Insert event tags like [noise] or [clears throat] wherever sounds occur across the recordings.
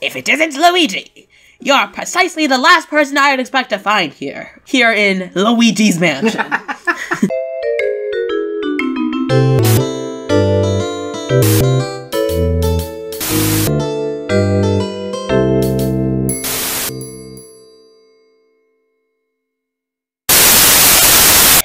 If it isn't Luigi, you're precisely the last person I'd expect to find here. Here in Luigi's Mansion. [laughs]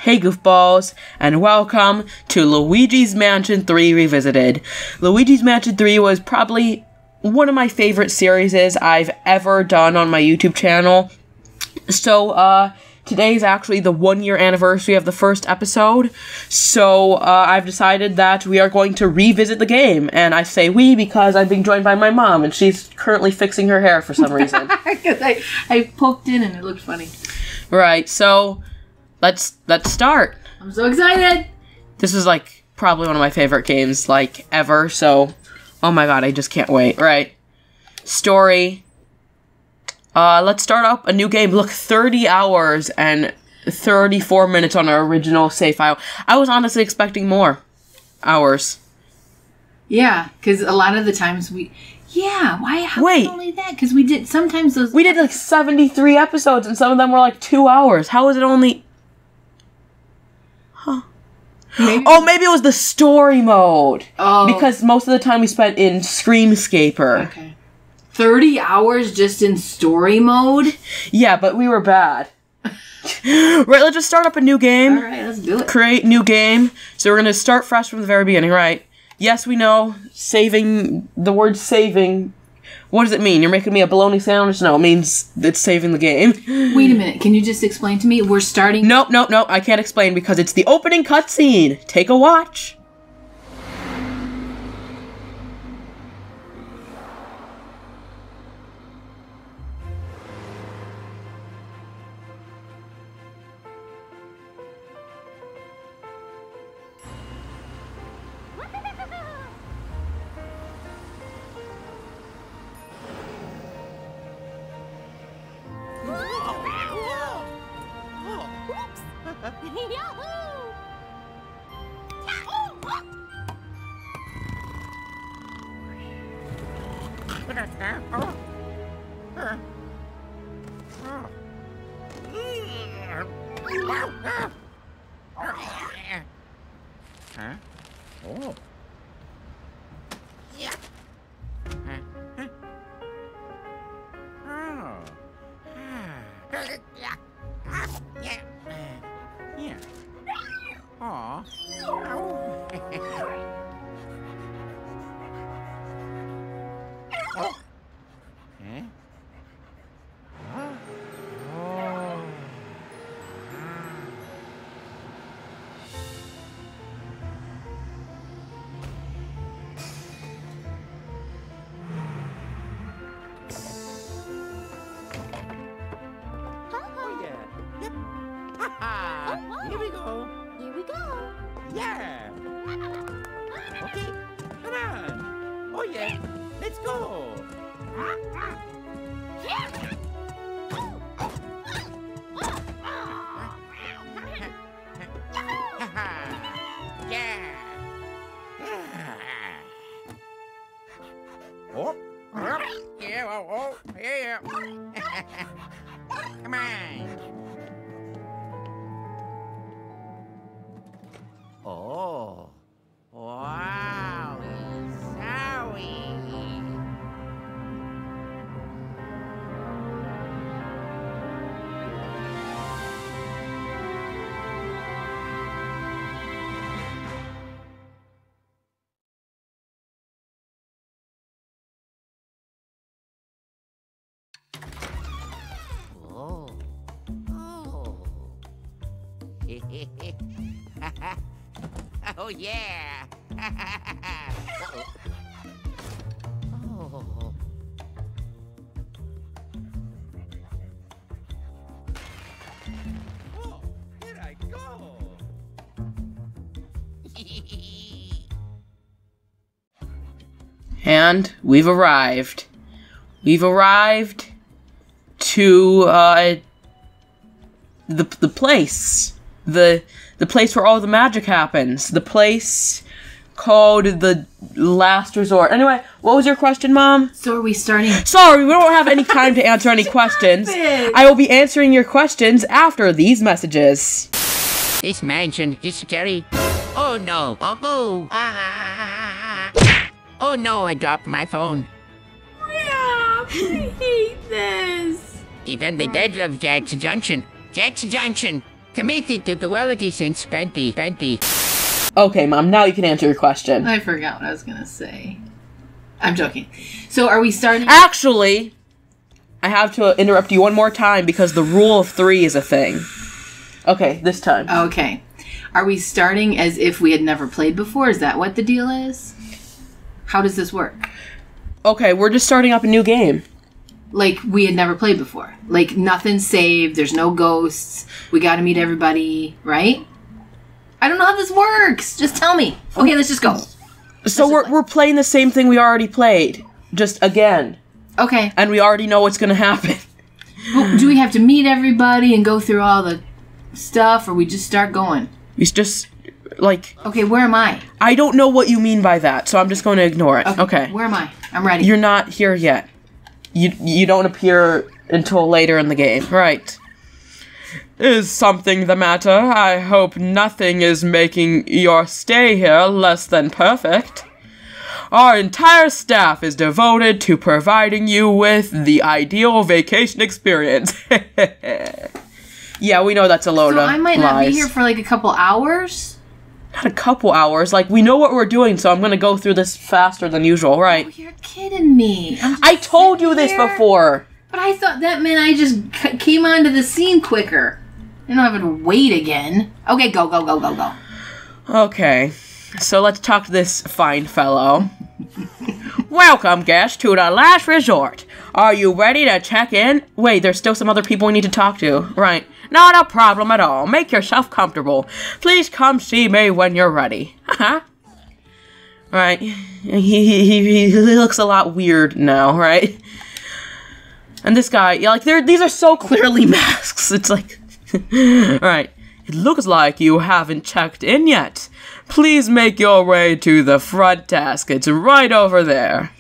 Hey goofballs, and welcome to Luigi's Mansion 3 Revisited. Luigi's Mansion 3 was probably one of my favorite series I've ever done on my YouTube channel. So, uh, today is actually the one year anniversary of the first episode. So, uh, I've decided that we are going to revisit the game. And I say we because I'm being joined by my mom, and she's currently fixing her hair for some reason. [laughs] Because I, I poked in and it looked funny. right, so let's let's start. I'm so excited! This is like probably one of my favorite games like ever, so oh my god, I just can't wait. Right. Story. Uh let's start up a new game. Look, 30 hours and 34 minutes on our original save file. I was honestly expecting more hours. Yeah, because a lot of the times we. Yeah, why? How Wait. only that? Because we did sometimes those. We did like 73 episodes and some of them were like 2 hours. How is it only Maybe, Oh, maybe it was the story mode. Oh. Because most of the time we spent in ScareScraper. Okay. 30 hours just in story mode? Yeah, but we were bad. [laughs] right, let's just start up a new game. Alright, let's do it. Create new game. So we're gonna start fresh from the very beginning, right? Yes, we know saving the word saving. What does it mean? You're making me a bologna sandwich? No, it means it's saving the game. Wait a minute, can you just explain to me? We're starting. Nope, nope, nope. I can't explain because it's the opening cutscene. Take a watch. Yahoo! Huh? [laughs] oh yeah. Oh. Oh, here I go. And we've arrived. We've arrived to uh the the place. The the place where all the magic happens. The place called the last resort. Anyway, what was your question, Mom? So are we starting? Sorry, we don't have any time to [laughs] answer any questions. I will be answering your questions after these messages. This mansion is scary. Oh no. Oh no. Ah. Oh no, I dropped my phone. Yeah, I hate this. Even the dead love Jack's Junction. Jack's Junction. Committed to duality since 2020. Okay, Mom, now you can answer your question. I forgot what I was gonna say. I'm joking. So are we starting? Actually, I have to interrupt you one more time because the rule of three is a thing. Okay, this time. Okay. Are we starting as if we had never played before? Is that what the deal is? How does this work? Okay, we're just starting up a new game. Like we had never played before. Like nothing's saved. There's no ghosts. We got to meet everybody, right? I don't know how this works. Just tell me. Okay, let's just go. So we're, we're playing the same thing we already played, just again. Okay. And we already know what's gonna happen. Do we have to meet everybody and go through all the stuff, or we just start going? It's just, like, Okay, where am I? I don't know what you mean by that, so I'm just going to ignore it. Okay. Where am I? I'm ready. You're not here yet. You you don't appear until later in the game. Right. Is something the matter? I hope nothing is making your stay here less than perfect. Our entire staff is devoted to providing you with the ideal vacation experience. [laughs] yeah, we know that's a load so of I might not be here for like a couple hours. Not a couple hours. Like we know what we're doing, so I'm gonna go through this faster than usual, right? Oh, you're kidding me. I told you this here. before. But I thought that meant I just c- came onto the scene quicker. I don't have to wait again. Okay, go, go, go, go, go. Okay, so let's talk to this fine fellow. Welcome, guest, to the last resort. Are you ready to check in? Wait, there's still some other people we need to talk to. Right. Not a problem at all. Make yourself comfortable. Please come see me when you're ready. Right. He, he, he, he looks a lot weird now, right? And this guy, yeah, like, these are so clearly [laughs] masks. It's like, [laughs] right. It looks like you haven't checked in yet. Please make your way to the front desk. It's right over there.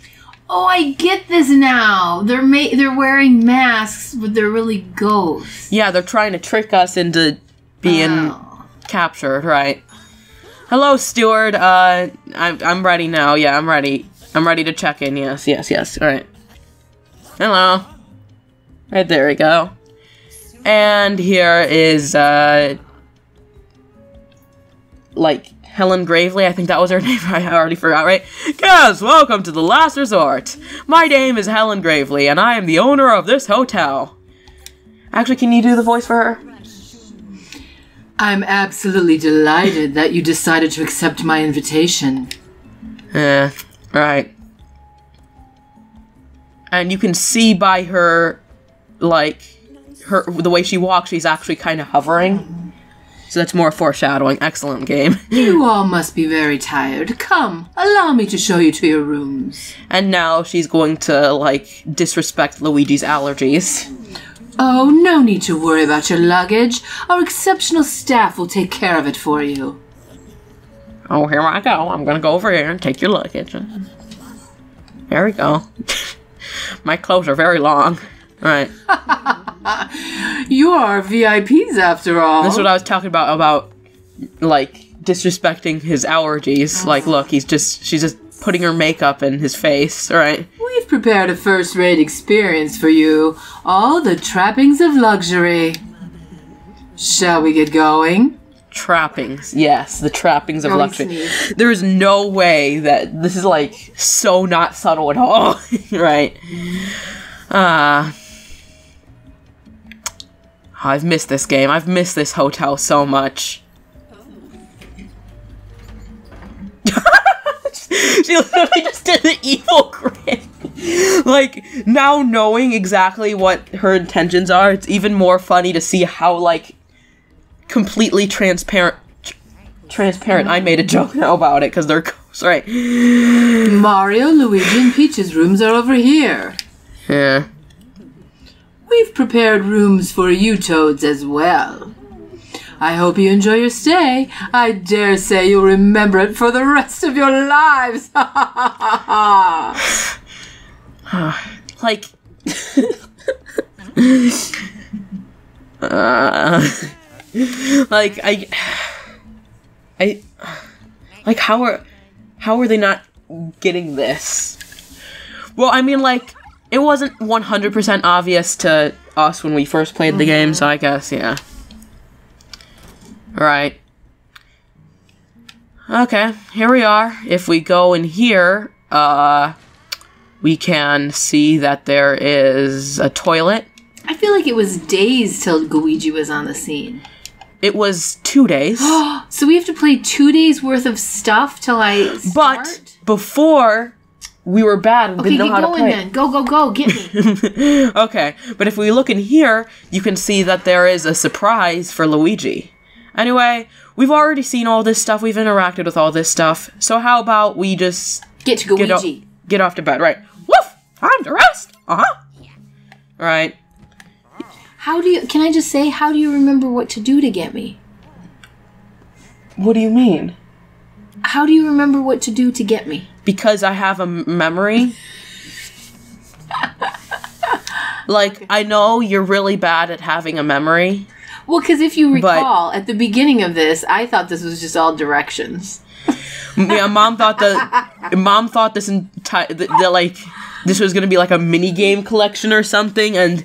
Oh, I get this now. They're ma- they're wearing masks, but they're really ghosts. Yeah, they're trying to trick us into being Oh. captured, right? Hello, steward. Uh, I'm I'm ready now. Yeah, I'm ready. I'm ready to check in. Yes, yes, yes. All right. Hello. Right there we go. And here is uh, like Helen Gravely. I think that was her [laughs] name. I already forgot. Right? Yes. Welcome to the last resort. My name is Helen Gravely, and I am the owner of this hotel. Actually, can you do the voice for her? I'm absolutely delighted that you decided to accept my invitation. Yeah, right. And you can see by her, like, her the way she walks, she's actually kind of hovering. So that's more foreshadowing. Excellent game. [laughs] You all must be very tired. Come, allow me to show you to your rooms. And now she's going to like disrespect Luigi's allergies. Oh, no need to worry about your luggage. Our exceptional staff will take care of it for you. Oh, here I go. I'm gonna go over here and take your luggage. There we go. [laughs] My clothes are very long. Right. [laughs] You are VIPs after all. That's what I was talking about about like disrespecting his allergies. Like, look, he's just she's just putting her makeup in his face, right? We've prepared a first rate experience for you. All the trappings of luxury. Shall we get going? Trappings, yes, the trappings of Don't luxury. sneeze. There is no way that this is like so not subtle at all, [laughs] right? Ah. Oh, I've missed this game. I've missed this hotel so much. [laughs] she literally just did the evil grin. like now knowing exactly what her intentions are, it's even more funny to see how like completely transparent. tr- Transparent. I made a joke now about it because they're [laughs] ghosts, right? Mario, Luigi, and Peach's rooms are over here. Yeah. We've prepared rooms for you toads as well. I hope you enjoy your stay. I dare say you'll remember it for the rest of your lives. [laughs] [sighs] like [laughs] uh, like i i like how are how are they not getting this well i mean like it wasn't 100% obvious to us when we first played the game so i guess yeah right okay here we are if we go in here uh we can see that there is a toilet. I feel like it was days till Luigi was on the scene. It was two days. [gasps] So we have to play two days worth of stuff till I but before we were bad and okay, didn't know get how to going play. then. Go, go, go. Get me. [laughs] okay, but if we look in here, you can see that there is a surprise for Luigi. Anyway, we've already seen all this stuff. We've interacted with all this stuff. So how about we just Get to get, o- Luigi. get off to bed? Right. Woof! Time to rest. Uh huh. Yeah. Right. How do you, can I just say, how do you remember what to do to get me? What do you mean? How do you remember what to do to get me? Because I have a memory. like I know you're really bad at having a memory. Well, because if you recall, at the beginning of this, I thought this was just all directions. Yeah, mom thought that mom thought this entire that, like this was gonna be like a mini game collection or something, and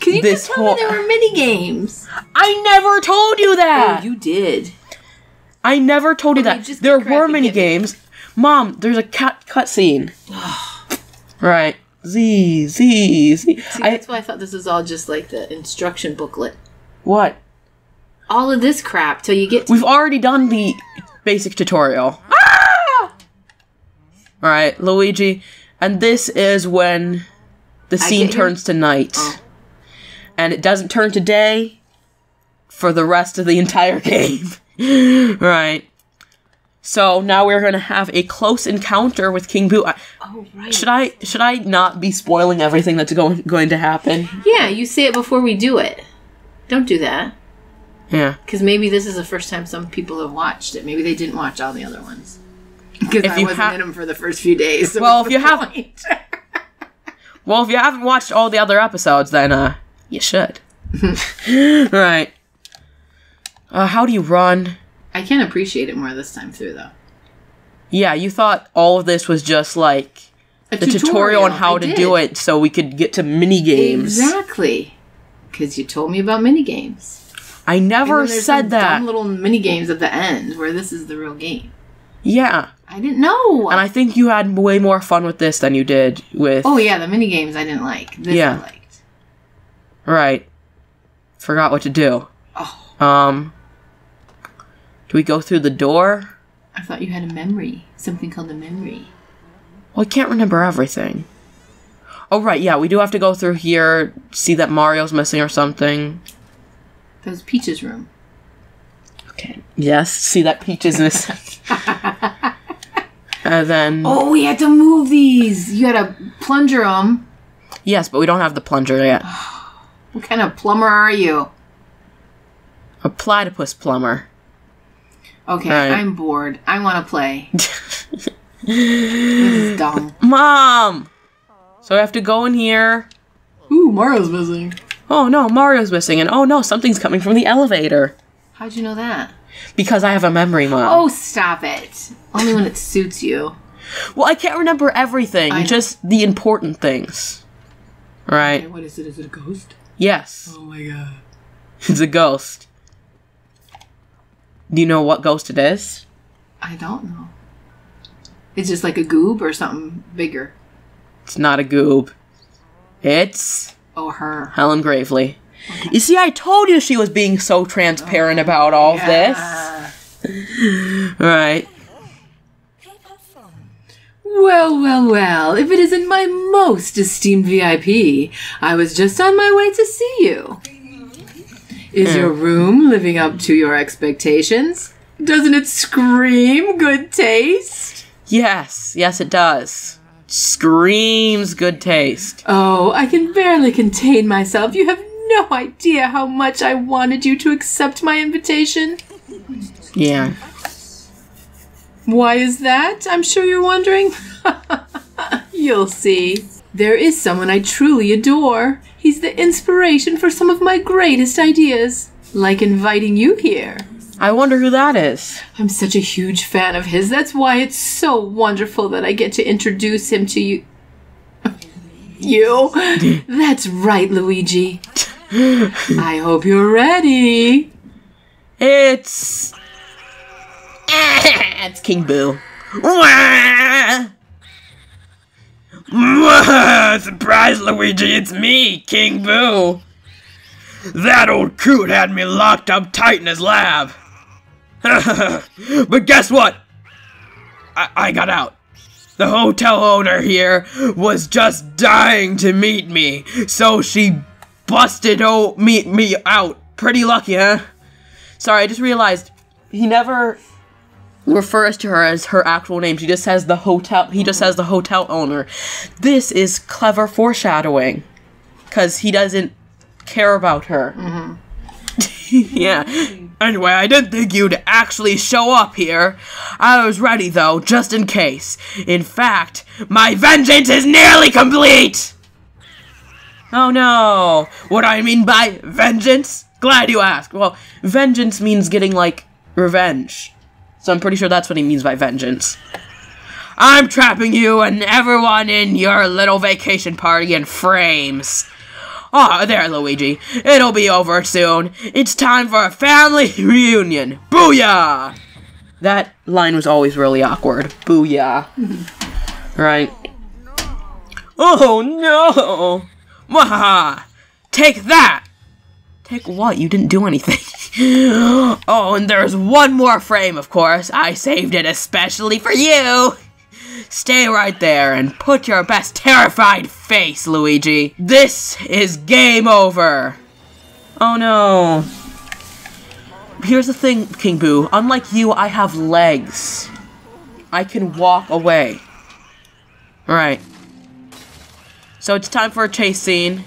can you This just tell whole- me there were mini games. I never told you that. Oh, you did. I never told you that. just There were mini games. me. Games. Mom, there's a cut cut scene. [sighs] right. Z Z Z. See, I that's why I thought this was all just like the instruction booklet. what? All of this crap till you get to We've already done the basic tutorial. Ah! Alright, Luigi. And this is when the scene turns to night. Oh. And it doesn't turn to day for the rest of the entire [laughs] game. right. So now we're gonna have a close encounter with King Boo. I- Oh, right. Should I should I not be spoiling everything that's going going to happen? Yeah, you say it before we do it. Don't do that. Yeah. Because maybe this is the first time some people have watched it. Maybe they didn't watch all the other ones. Because I wasn't ha- in them for the first few days. so [laughs] Well, if you the have- point? [laughs] Well, if you haven't watched all the other episodes, then uh, you should. [laughs] right. Uh, how do you run? I can appreciate it more this time through, though. Yeah, you thought all of this was just like A the tutorial, on how I to did. do it, so we could get to mini games. Exactly. Because you told me about mini games. I never And then there's said some that. Dumb little mini games at the end where this is the real game. yeah, I didn't know. and I think you had way more fun with this than you did with. oh yeah, the mini games I didn't like. This Yeah. I liked. Right. Forgot what to do. Oh, Um. Do we go through the door? I thought you had a memory. Something called a memory. Well, I can't remember everything. Oh, right, yeah, we do have to go through here, see that Mario's missing or something. That was Peach's room. Okay. Yes, see that Peach is missing. [laughs] and then. Oh, we had to move these. You had to plunger them. Yes, but we don't have the plunger yet. [sighs] What kind of plumber are you? A platypus plumber. Okay, Right. I'm bored. I want to play. [laughs] this is dumb. Mom! So I have to go in here. Ooh, Mario's missing. Oh no, Mario's missing, and oh no, something's coming from the elevator. How'd you know that? Because I have a memory, Mom. Oh, stop it. Only when it suits you. Well, I can't remember everything, I know. just the important things. Right? what is it? Is it a ghost? Yes, Oh my god. it's a ghost. Do you know what ghost it is? I don't know. It's just like a goob or something bigger. It's not a goob. It's Oh, her. Helen Gravely. You see, I told you she was being so transparent oh, about all this. [laughs] Right. Well, well, well. If it isn't my most esteemed VIP, I was just on my way to see you. Is mm. your room living up to your expectations? Doesn't it scream good taste? Yes, yes, it does. Screams good taste. Oh, I can barely contain myself. You have no idea how much I wanted you to accept my invitation. Yeah. Why is that? I'm sure you're wondering. [laughs] You'll see. There is someone I truly adore. He's the inspiration for some of my greatest ideas, like inviting you here. I wonder who that is. I'm such a huge fan of his. That's why it's so wonderful that I get to introduce him to you. [laughs] you? [laughs] That's right, Luigi. I hope you're ready. It's. [laughs] it's King Boo. Surprise, Luigi, it's me, King Boo. That old coot had me locked up tight in his lab. [laughs] but guess what? I, I got out. The hotel owner here was just dying to meet me, so she busted oh meet me out. Pretty lucky, huh? Sorry, I just realized he never refers to her as her actual name. She just says the hotel. He just says the hotel owner. This is clever foreshadowing, because he doesn't care about her. Mm-hmm. [laughs] yeah. Anyway, I didn't think you'd actually show up here. I was ready though, just in case. In fact, my vengeance is nearly complete. Oh no. What do I mean by vengeance? Glad you asked. Well, vengeance means getting like revenge. So I'm pretty sure that's what he means by vengeance. I'm trapping you and everyone in your little vacation party in frames. Ah, there, Luigi. It'll be over soon. It's time for a family [laughs] reunion. Booyah! That line was always really awkward. Booyah. [laughs] right. Oh no! Wahaha! Take that! Take what? You didn't do anything. [laughs] oh, and there's one more frame, of course. I saved it especially for you. Stay right there and put your best terrified face, Luigi. This is game over. Oh no. Here's the thing, King Boo. Unlike you, I have legs. I can walk away. Alright. So it's time for a chase scene.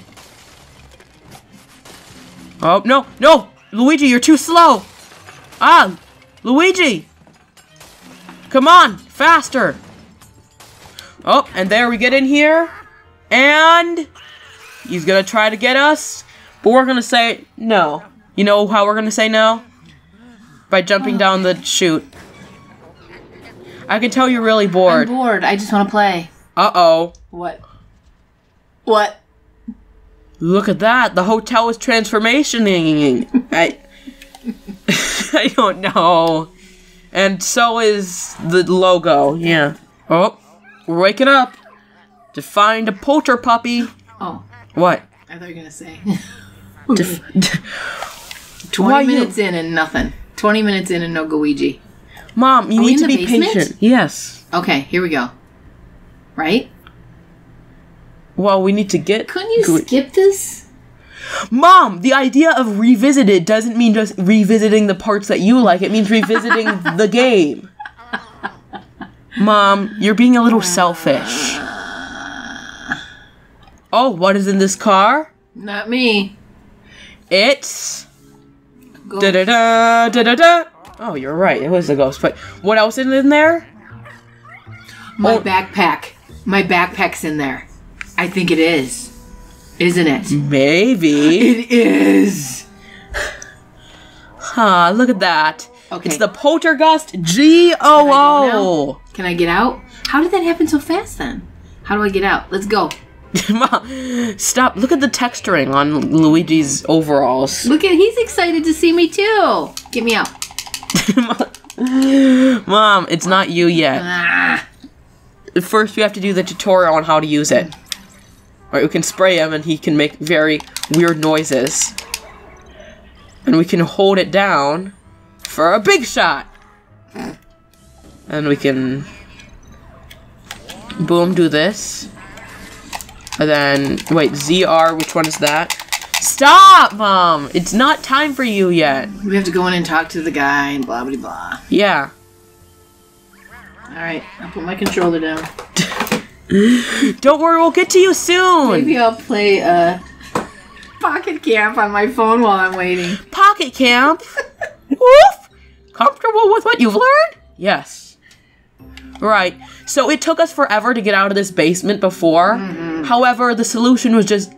Oh, no, no! Luigi, you're too slow! Ah! Luigi! Come on, faster! Oh, and there we get in here. And he's gonna try to get us, but we're gonna say no. You know how we're gonna say no? By jumping down the chute. I can tell you're really bored. I'm bored. I just want to play. Uh oh. What? What? Look at that. The hotel is transformationing. [laughs] I [laughs] I don't know. And so is the logo. Yeah. Oh, we're waking up to find a Polter Puppy. Oh, What? I thought you were gonna say. [laughs] To Twenty Why you- minutes in and nothing. Twenty minutes in and no Luigi. Mom, you Are need to be basement? patient. Yes. Okay, here we go. Right? Well, we need to get. Couldn't you skip this? Mom, the idea of revisited doesn't mean just revisiting the parts that you like. It means revisiting [laughs] the game. Mom, you're being a little selfish. Oh, what is in this car? Not me. It's da da da da da da. Oh, you're right. It was a ghost. But what else is in there? My Oh. backpack. My backpack's in there. I think it is. Isn't it? Maybe. It is. Huh, look at that. Okay. It's the Poltergust G O O. Can I get out? How did that happen so fast then? How do I get out? Let's go. [laughs] Mom, stop. Look at the texturing on Luigi's overalls. Look at he's excited to see me too. Get me out. [laughs] Mom, it's not you yet. Ah. First, we have to do the tutorial on how to use it. Right, we can spray him and he can make very weird noises. And we can hold it down for a big shot. And we can boom do this. And then wait, ZR, which one is that? Stop, mom! It's not time for you yet. We have to go in and talk to the guy and blah blah blah. Yeah. All right, I'll put my controller down. [laughs] Don't worry, we'll get to you soon. Maybe I'll play uh pocket camp on my phone while I'm waiting. Pocket camp. [laughs] Woof. Comfortable with what you've learned? Yes. Right. So it took us forever to get out of this basement before. However, the solution was just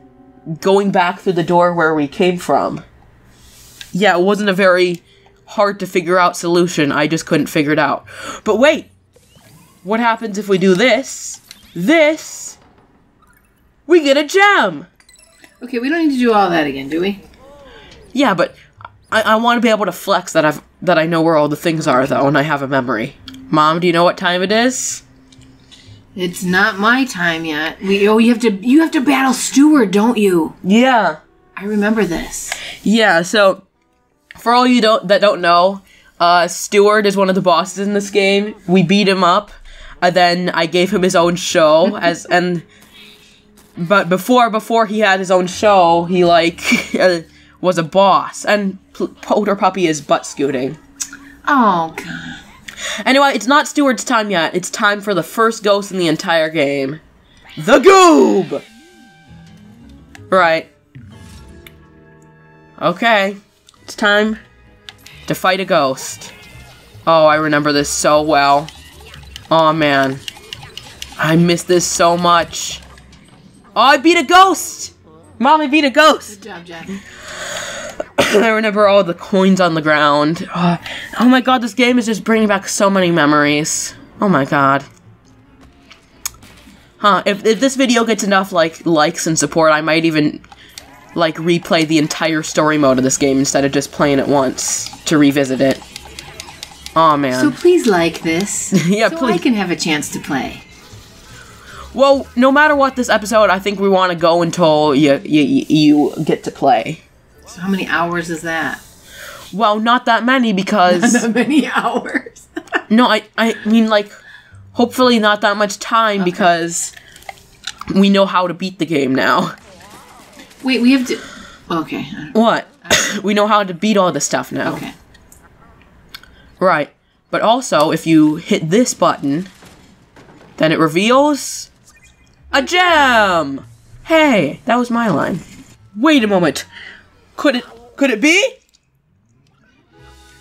going back through the door where we came from. Yeah, it wasn't a very hard to figure out solution. I just couldn't figure it out. But wait. What happens if we do this? This. We get a gem. Okay, we don't need to do all that again, do we? Yeah, but I, I want to be able to flex that I've that I know where all the things are though, and I have a memory. Mom, do you know what time it is? It's not my time yet. We oh, you have to you have to battle Steward, don't you? Yeah. I remember this. Yeah. So, for all you don't that don't know, uh, Steward is one of the bosses in this game. We beat him up, and then I gave him his own show as and. But before before he had his own show, he like [laughs] uh, was a boss, and P- Polter Puppy is butt scooting. Oh god. Anyway, it's not Steward's time yet. It's time for the first ghost in the entire game. The Goob! Right. Okay. It's time to fight a ghost. Oh, I remember this so well. Oh man. I miss this so much. Oh, I beat a ghost! Mommy beat a ghost! Good job, Jack. [clears throat] I remember all the coins on the ground. Oh, oh my god, this game is just bringing back so many memories. Oh my god. Huh, if, if this video gets enough, like, likes and support, I might even, like, replay the entire story mode of this game instead of just playing it once to revisit it. Oh man. So please like this. [laughs] Yeah, so I can have a chance to play. well, no matter what this episode, I think we want to go until you, you, you get to play. So how many hours is that? Well, not that many because... [laughs] That many hours. [laughs] No, I I mean like hopefully not that much time because we know how to beat the game now. Wait, we have to. Okay. What? Uh, we know how to beat all the stuff now. Okay. Right. But also if you hit this button, then it reveals a gem. Hey, that was my line. Wait a moment. Could it could it be?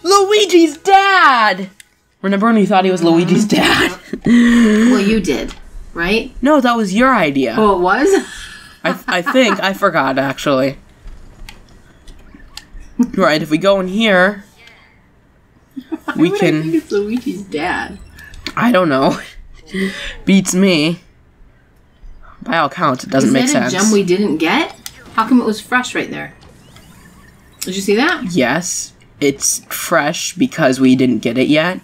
Luigi's dad. Remember when you thought he was Luigi's [laughs] dad? Well, you did, right? no, that was your idea. Oh, it was. I, I think I forgot actually. [laughs] Right, if we go in here, we would I can. think it's Luigi's dad. I don't know. Beats me. By all counts, it doesn't Is make that sense. a gem we didn't get? How come it was fresh right there? Did you see that? yes, it's fresh because we didn't get it yet.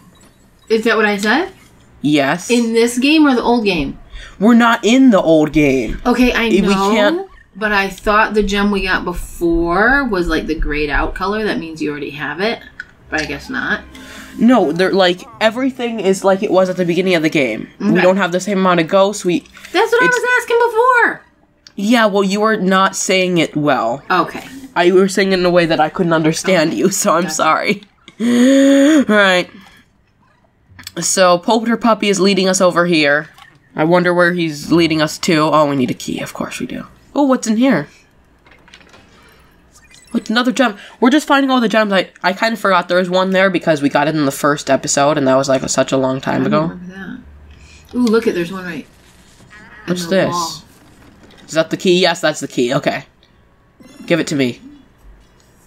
Is that what I said? Yes, In this game or the old game? we're not in the old game. Okay, I know. we can't- But I thought the gem we got before was like the grayed out color. That means you already have it. But I guess not. No, they're like everything is like it was at the beginning of the game. We don't have the same amount of ghosts. We That's what I was asking before. yeah, well, you were not saying it well. Okay. I you were saying it in a way that I couldn't understand you, so I'm sorry. [laughs] right. So Polter Puppy is leading us over here. I wonder where he's leading us to. Oh, we need a key. Of course we do. Oh, what's in here? What's another gem? We're just finding all the gems. I, I kind of forgot there was one there because we got it in the first episode, and that was like such a long time ago. don't remember that. Ooh, look at There's one right. What's this? wall. Is that the key? Yes, that's the key. Okay. Give it to me.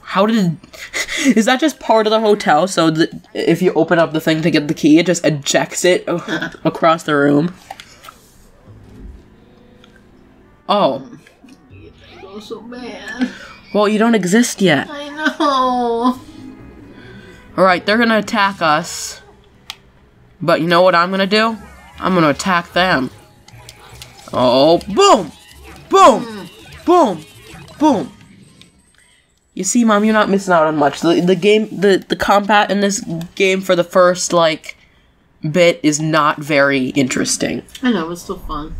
How did. [laughs] Is that just part of the hotel? So that if you open up the thing to get the key, it just ejects it [laughs] across the room? Oh. Oh, so bad. Well, you don't exist yet. I know. Alright, they're gonna attack us. But you know what I'm gonna do? I'm gonna attack them. Oh, boom! Boom! Boom! Boom! You see, Mom, you're not missing out on much. The, the game, the, the combat in this game for the first, like, bit is not very interesting. I know. It's still fun.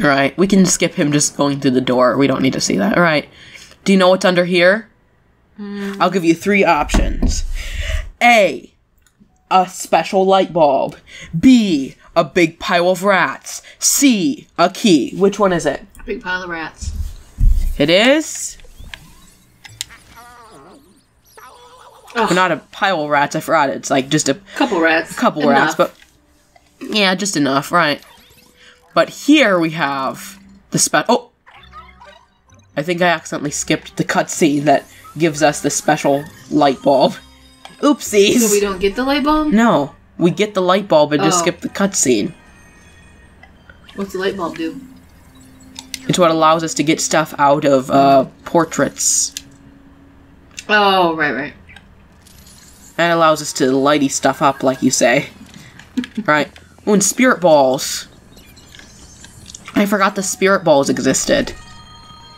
Alright, we can skip him just going through the door. We don't need to see that. Alright. Do you know what's under here? Hmm. I'll give you three options. A. A special light bulb. B. A big pile of rats. C. A key. Which one is it? A big pile of rats. It is. Oh, Not a pile of rats. I forgot. It's like just a couple rats. couple Enough. rats, but yeah, just enough, right? But here we have the spe- Oh, I think I accidentally skipped the cutscene that gives us the special light bulb. [laughs] Oopsies. So we don't get the light bulb? no, we get the light bulb and just Oh. skip the cutscene. What's the light bulb do? It's what allows us to get stuff out of uh, portraits Oh, right, right. and allows us to lighty stuff up, like you say. [laughs] right? Oh, and spirit balls. I forgot the spirit balls existed.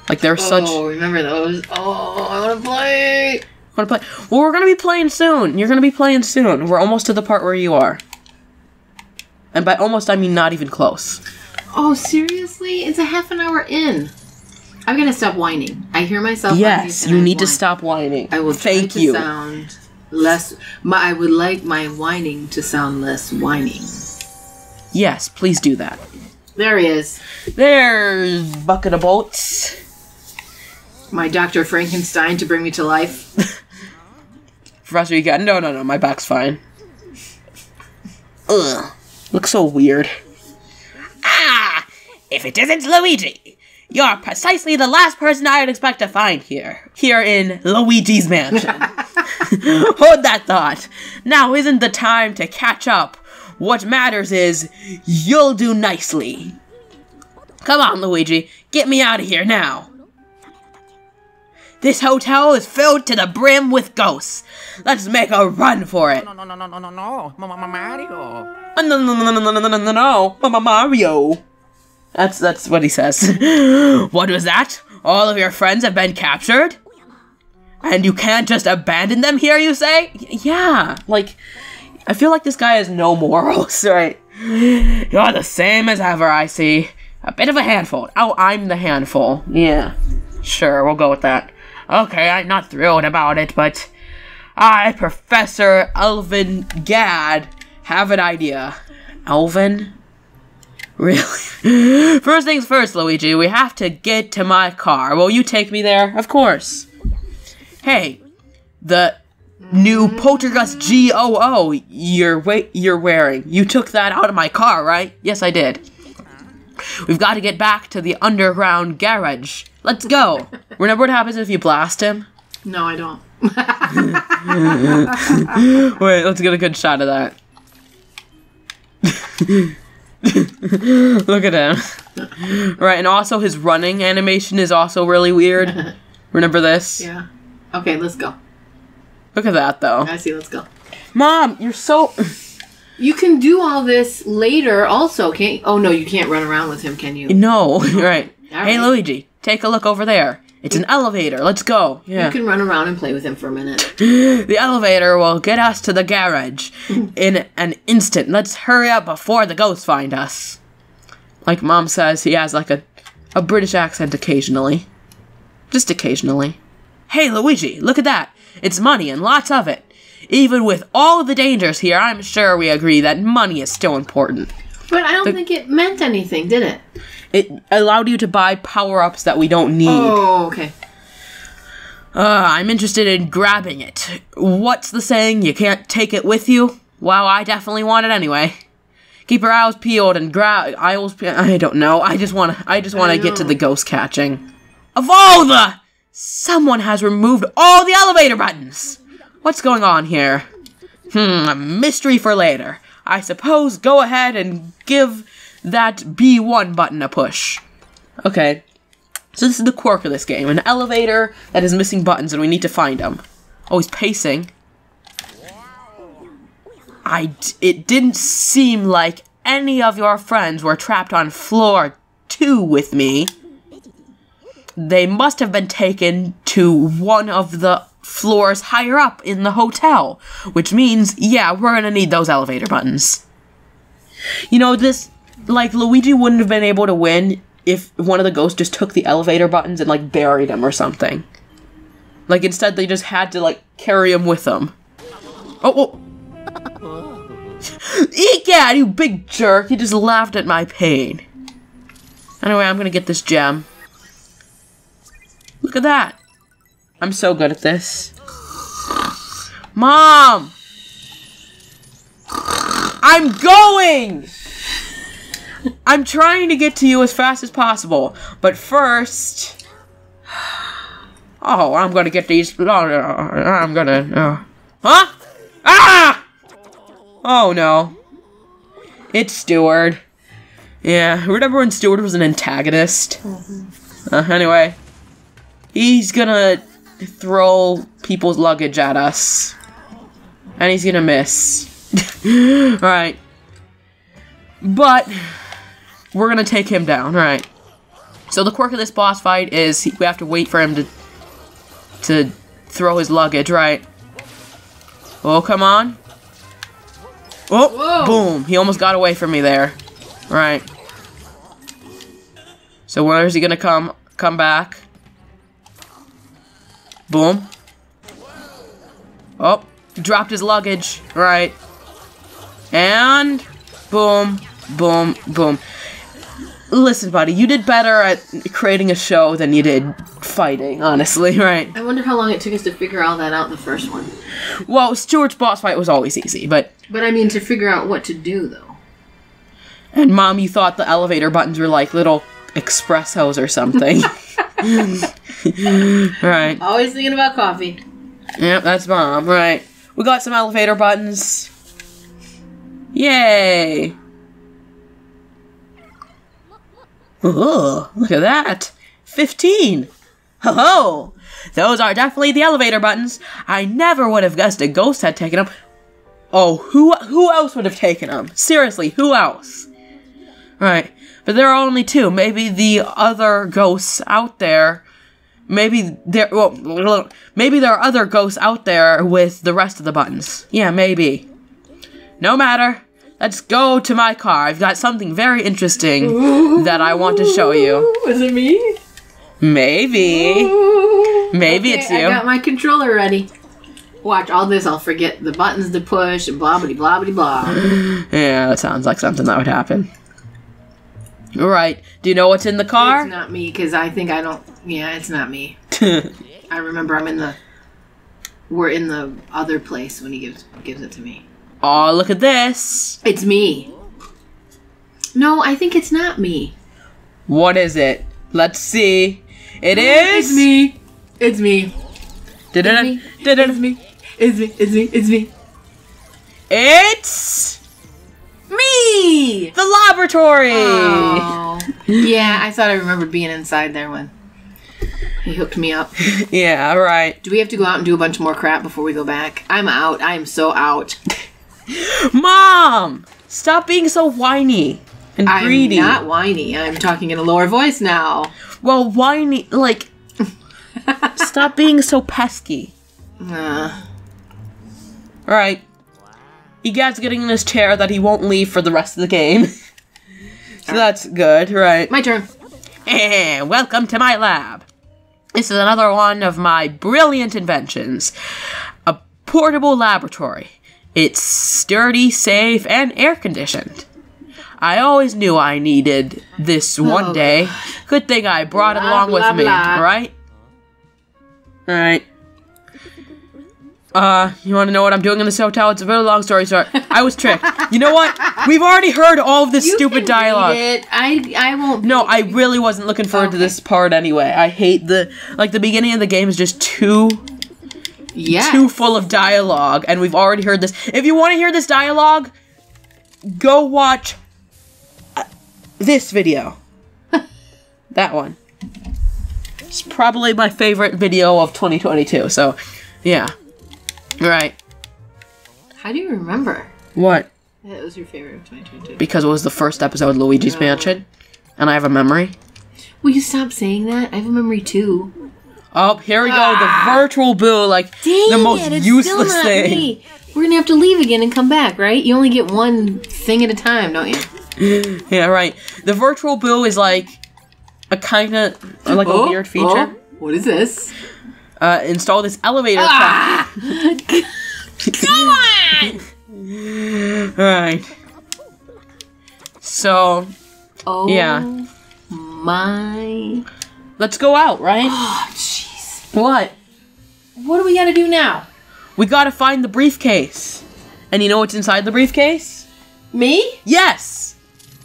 Like they're oh, such. Oh, remember those? Oh, I want to play. Wanna play? Well, we're gonna be playing soon. You're gonna be playing soon. We're almost to the part where you are. And by almost, I mean not even close. Oh, seriously? It's a half an hour in. I'm gonna stop whining. I hear myself. Yes, you I need to stop whining. I will Thank try to you. sound less. My, I would like my whining to sound less whining. Yes, please do that. There he is, There's bucket of bolts. my Doctor Frankenstein to bring me to life. [laughs] Professor, you got no, no, no. My back's fine. Ugh, looks so weird. Ah! If it isn't Luigi, you're precisely the last person I would expect to find here. Here in Luigi's Mansion. [laughs] [laughs] Hold that thought. Now isn't the time to catch up. What matters is you'll do nicely. Come on, Luigi. Get me out of here now. This hotel is filled to the brim with ghosts. Let's make a run for it. No, no, no, no, no, no, no. Ma- ma- Mario. Uh, No, no, no, no, no, no, no, no, no, no. Mama Mario. That's that's what he says. what was that? All of your friends have been captured? And you can't just abandon them here, you say? Y- yeah, like, I feel like this guy has no morals, [laughs] right? You're the same as ever, I see. A bit of a handful. Oh, I'm the handful. Yeah. Sure, we'll go with that. Okay, I'm not thrilled about it, but I, Professor Elvin Gadd, have an idea. Elvin? Really? [laughs] first things first, Luigi, we have to get to my car. Will you take me there? Of course. Hey, the new Poltergust GOO you're wa- you're wearing. You took that out of my car, right? Yes, I did. We've got to get back to the underground garage. Let's go. [laughs] Remember what happens if you blast him? No, I don't. [laughs] Wait, let's get a good shot of that. [laughs] Look at him. Right, and also his running animation is also really weird. Remember this? Yeah. Okay, let's go. Look at that though. I see. Let's go. Mom, you're so [laughs] You can do all this later, also, can't? Oh no, you can't run around with him, can you? No, [laughs] right. Hey. Luigi, take a look over there. It's an elevator. Let's go. Yeah. You can run around and play with him for a minute. [gasps] The elevator will get us to the garage [laughs] in an instant. Let's hurry up before the ghosts find us. Like mom says, he has like a, a British accent occasionally. Just occasionally. Hey Luigi, look at that. It's money and lots of it. Even with all the dangers here, I'm sure we agree that money is still important. But I don't think it meant anything, did it? It allowed you to buy power ups that we don't need. Oh, okay. Uh, I'm interested in grabbing it. What's the saying? You can't take it with you? Well, I definitely want it anyway. Keep your eyes peeled and grab. Eyes. Pe- I don't know. I just want to. I just want to get to the ghost catching. Of all the, someone has removed all the elevator buttons. What's going on here? Hmm, a mystery for later. I suppose go ahead and give that B1 button a push. Okay. So this is the quirk of this game. An elevator that is missing buttons and we need to find them. Oh, he's pacing. I d- it didn't seem like any of your friends were trapped on floor 2 with me. They must have been taken to one of the floors higher up in the hotel, which means yeah, we're to need those elevator buttons. You know, this like Luigi wouldn't have been able to win if one of the ghosts just took the elevator buttons and like buried him or something. Like instead they just had to like carry him with them. Oh, oh. [laughs] Egad, you big jerk! You just laughed at my pain. Anyway, I'm gonna get this gem. Look at that. I'm so good at this. Mom! I'm going! I'm trying to get to you as fast as possible, but first. [sighs] Oh, I'm gonna get these. I'm gonna. Uh, huh? Ah! Oh no. It's Steward. Yeah, remember when Steward was an antagonist? Uh, anyway, he's gonna throw people's luggage at us. And he's gonna miss. [laughs] Alright. But, we're gonna take him down, right? So the quirk of this boss fight is he, we have to wait for him to to throw his luggage, right? Oh, come on. Oh, Whoa. boom. He almost got away from me there. Right. So where is he gonna come come back? Boom. Oh, he dropped his luggage. Right. And boom, boom, boom. Listen, buddy, you did better at creating a show than you did fighting, honestly, [laughs] right? I wonder how long it took us to figure all that out in the first one. Well, Steward's boss fight was always easy, but But I mean, to figure out what to do, though. and mom, you thought the elevator buttons were like little expressos or something. [laughs] [laughs] [laughs] right. Always thinking about coffee. Yep, that's mom. Right. We got some elevator buttons. Yay! Oh, look at that. 15. Ho Those are definitely the elevator buttons. I never would have guessed a ghost had taken them. Oh, who who else would have taken them? Seriously, who else? Right. But there are only two. Maybe the other ghosts out there maybe there well maybe there are other ghosts out there with the rest of the buttons. Yeah, maybe. No matter. Let's go to my car. I've got something very interesting that I want to show you. Was it me? Maybe. Maybe it's you. I got my controller ready. Watch all this. I'll forget the buttons to push and blah blah blah blah [gasps] blah. Yeah, that sounds like something that would happen. Right. Do you know what's in the car? It's not me because I think I don't. Yeah, it's not me. [laughs] I remember I'm in the. We're in the other place when he gives gives it to me. oh, look at this. It's me. No, I think it's not me. What is it? Let's see. It is It's me. It's me. Da-da-da, me. It's me. It's me. It's me. It's me. It's Me. the laboratory. Oh. yeah, I thought I remembered being inside there when he hooked me up. [laughs] Yeah, right. Do we have to go out and do a bunch more crap before we go back? I'm out. I am so out. [laughs] Mom, stop being so whiny and I'm greedy. not whiny. I'm talking in a lower voice now. Well, whiny, like, [laughs] stop being so pesky. Uh, All right. Egad's getting in his chair that he won't leave for the rest of the game. So that's good, right? my turn. Eh, welcome to my lab. This is another one of my brilliant inventions a portable laboratory. It's sturdy, safe, and air conditioned. I always knew I needed this one Oh, day. Good thing I brought it along blah, with me, blah. right? Uh, you want to know what I'm doing in this hotel? It's a very long story short. I was tricked. [laughs] You know what? We've already heard all of this You stupid can dialogue. I I won't. No, I really wasn't looking forward to this part anyway. I hate the like the beginning of the game is just too Yeah. too full of dialogue, and we've already heard this. If you want to hear this dialogue, go watch uh, this video. [laughs] that one. It's probably my favorite video of 2022. So, yeah. Right. How do you remember? What? That was your favorite of 2022. Because it was the first episode of Luigi's Mansion, and I have a memory. Will you stop saying that? I have a memory too. Oh, here we go. The ah. virtual boo, like the most useless thing. We're gonna have to leave again and come back, right? You only get one thing at a time, don't you? [laughs] Yeah, right. The virtual boo is like a kind of like a oh, weird feature. Oh, what is this? Uh, install this elevator. Ah! [laughs] Come on. right. So Oh Yeah. my let's go out, right? oh, jeez. What? What do we gotta do now? We gotta find the briefcase. And you know what's inside the briefcase? Me? Yes!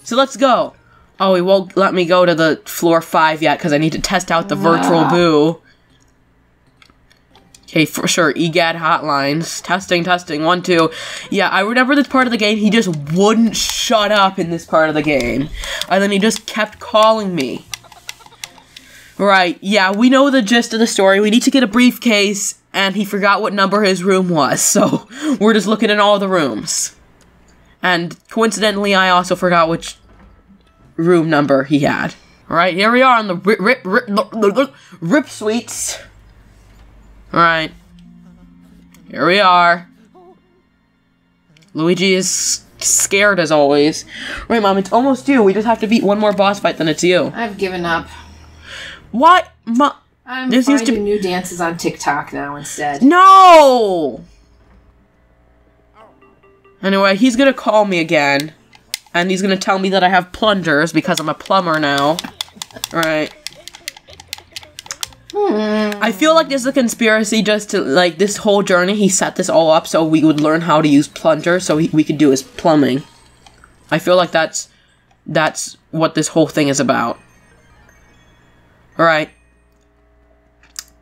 So let's go. Oh, he won't let me go to the floor five yet because I need to test out the virtual Ah. boo. Okay, for sure. EGAD hotlines. Testing, testing. One, two. Yeah, I remember this part of the game. He just wouldn't shut up in this part of the game. And then he just kept calling me. Right, yeah, we know the gist of the story. We need to get a briefcase, and he forgot what number his room was, [laughs] so we're just looking in all the rooms. And coincidentally, I also forgot which room number he had. Alright, here we are on the rip, rip, rip, rip suites. Alright. Here we are. Luigi is scared as always. Right, Mom, it's almost you. We just have to beat one more boss fight, then it's you. I've given up. What? Mom? I'm This used to- new dances on TikTok now instead. No! Anyway, he's gonna call me again. And he's gonna tell me that I have plungers because I'm a plumber now. Right. I feel like there's a conspiracy just to, like, this whole journey, he set this all up so we would learn how to use plungers so he, we could do his plumbing. I feel like that's, that's what this whole thing is about. Alright.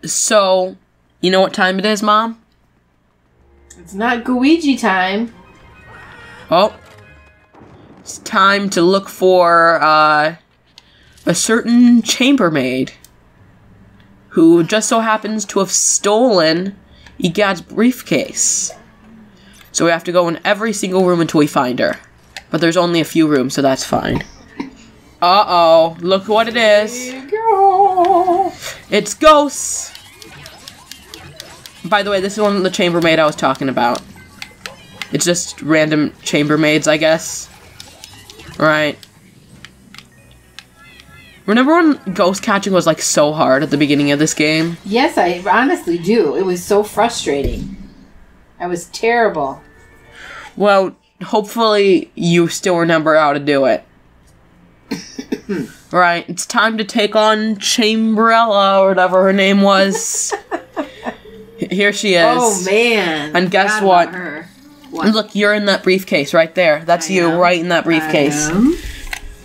So, you know what time it is, Mom? It's not Gooigi time. Oh. It's time to look for uh, a certain chambermaid who just so happens to have stolen Egad's briefcase. So we have to go in every single room until we find her. But there's only a few rooms, so that's fine. Uh oh, look what it is. It's ghosts! By the way, this is one of the chambermaid I was talking about. It's just random chambermaids, I guess. Right. Remember when ghost catching was like so hard at the beginning of this game? Yes, I honestly do. It was so frustrating. I was terrible. Well, hopefully you still remember how to do it. [coughs] right, it's time to take on Chamberella or whatever her name was. [laughs] Here she is. Oh man! And guess what? about look, you're in that briefcase right there. That's I you am. right in that briefcase. I am.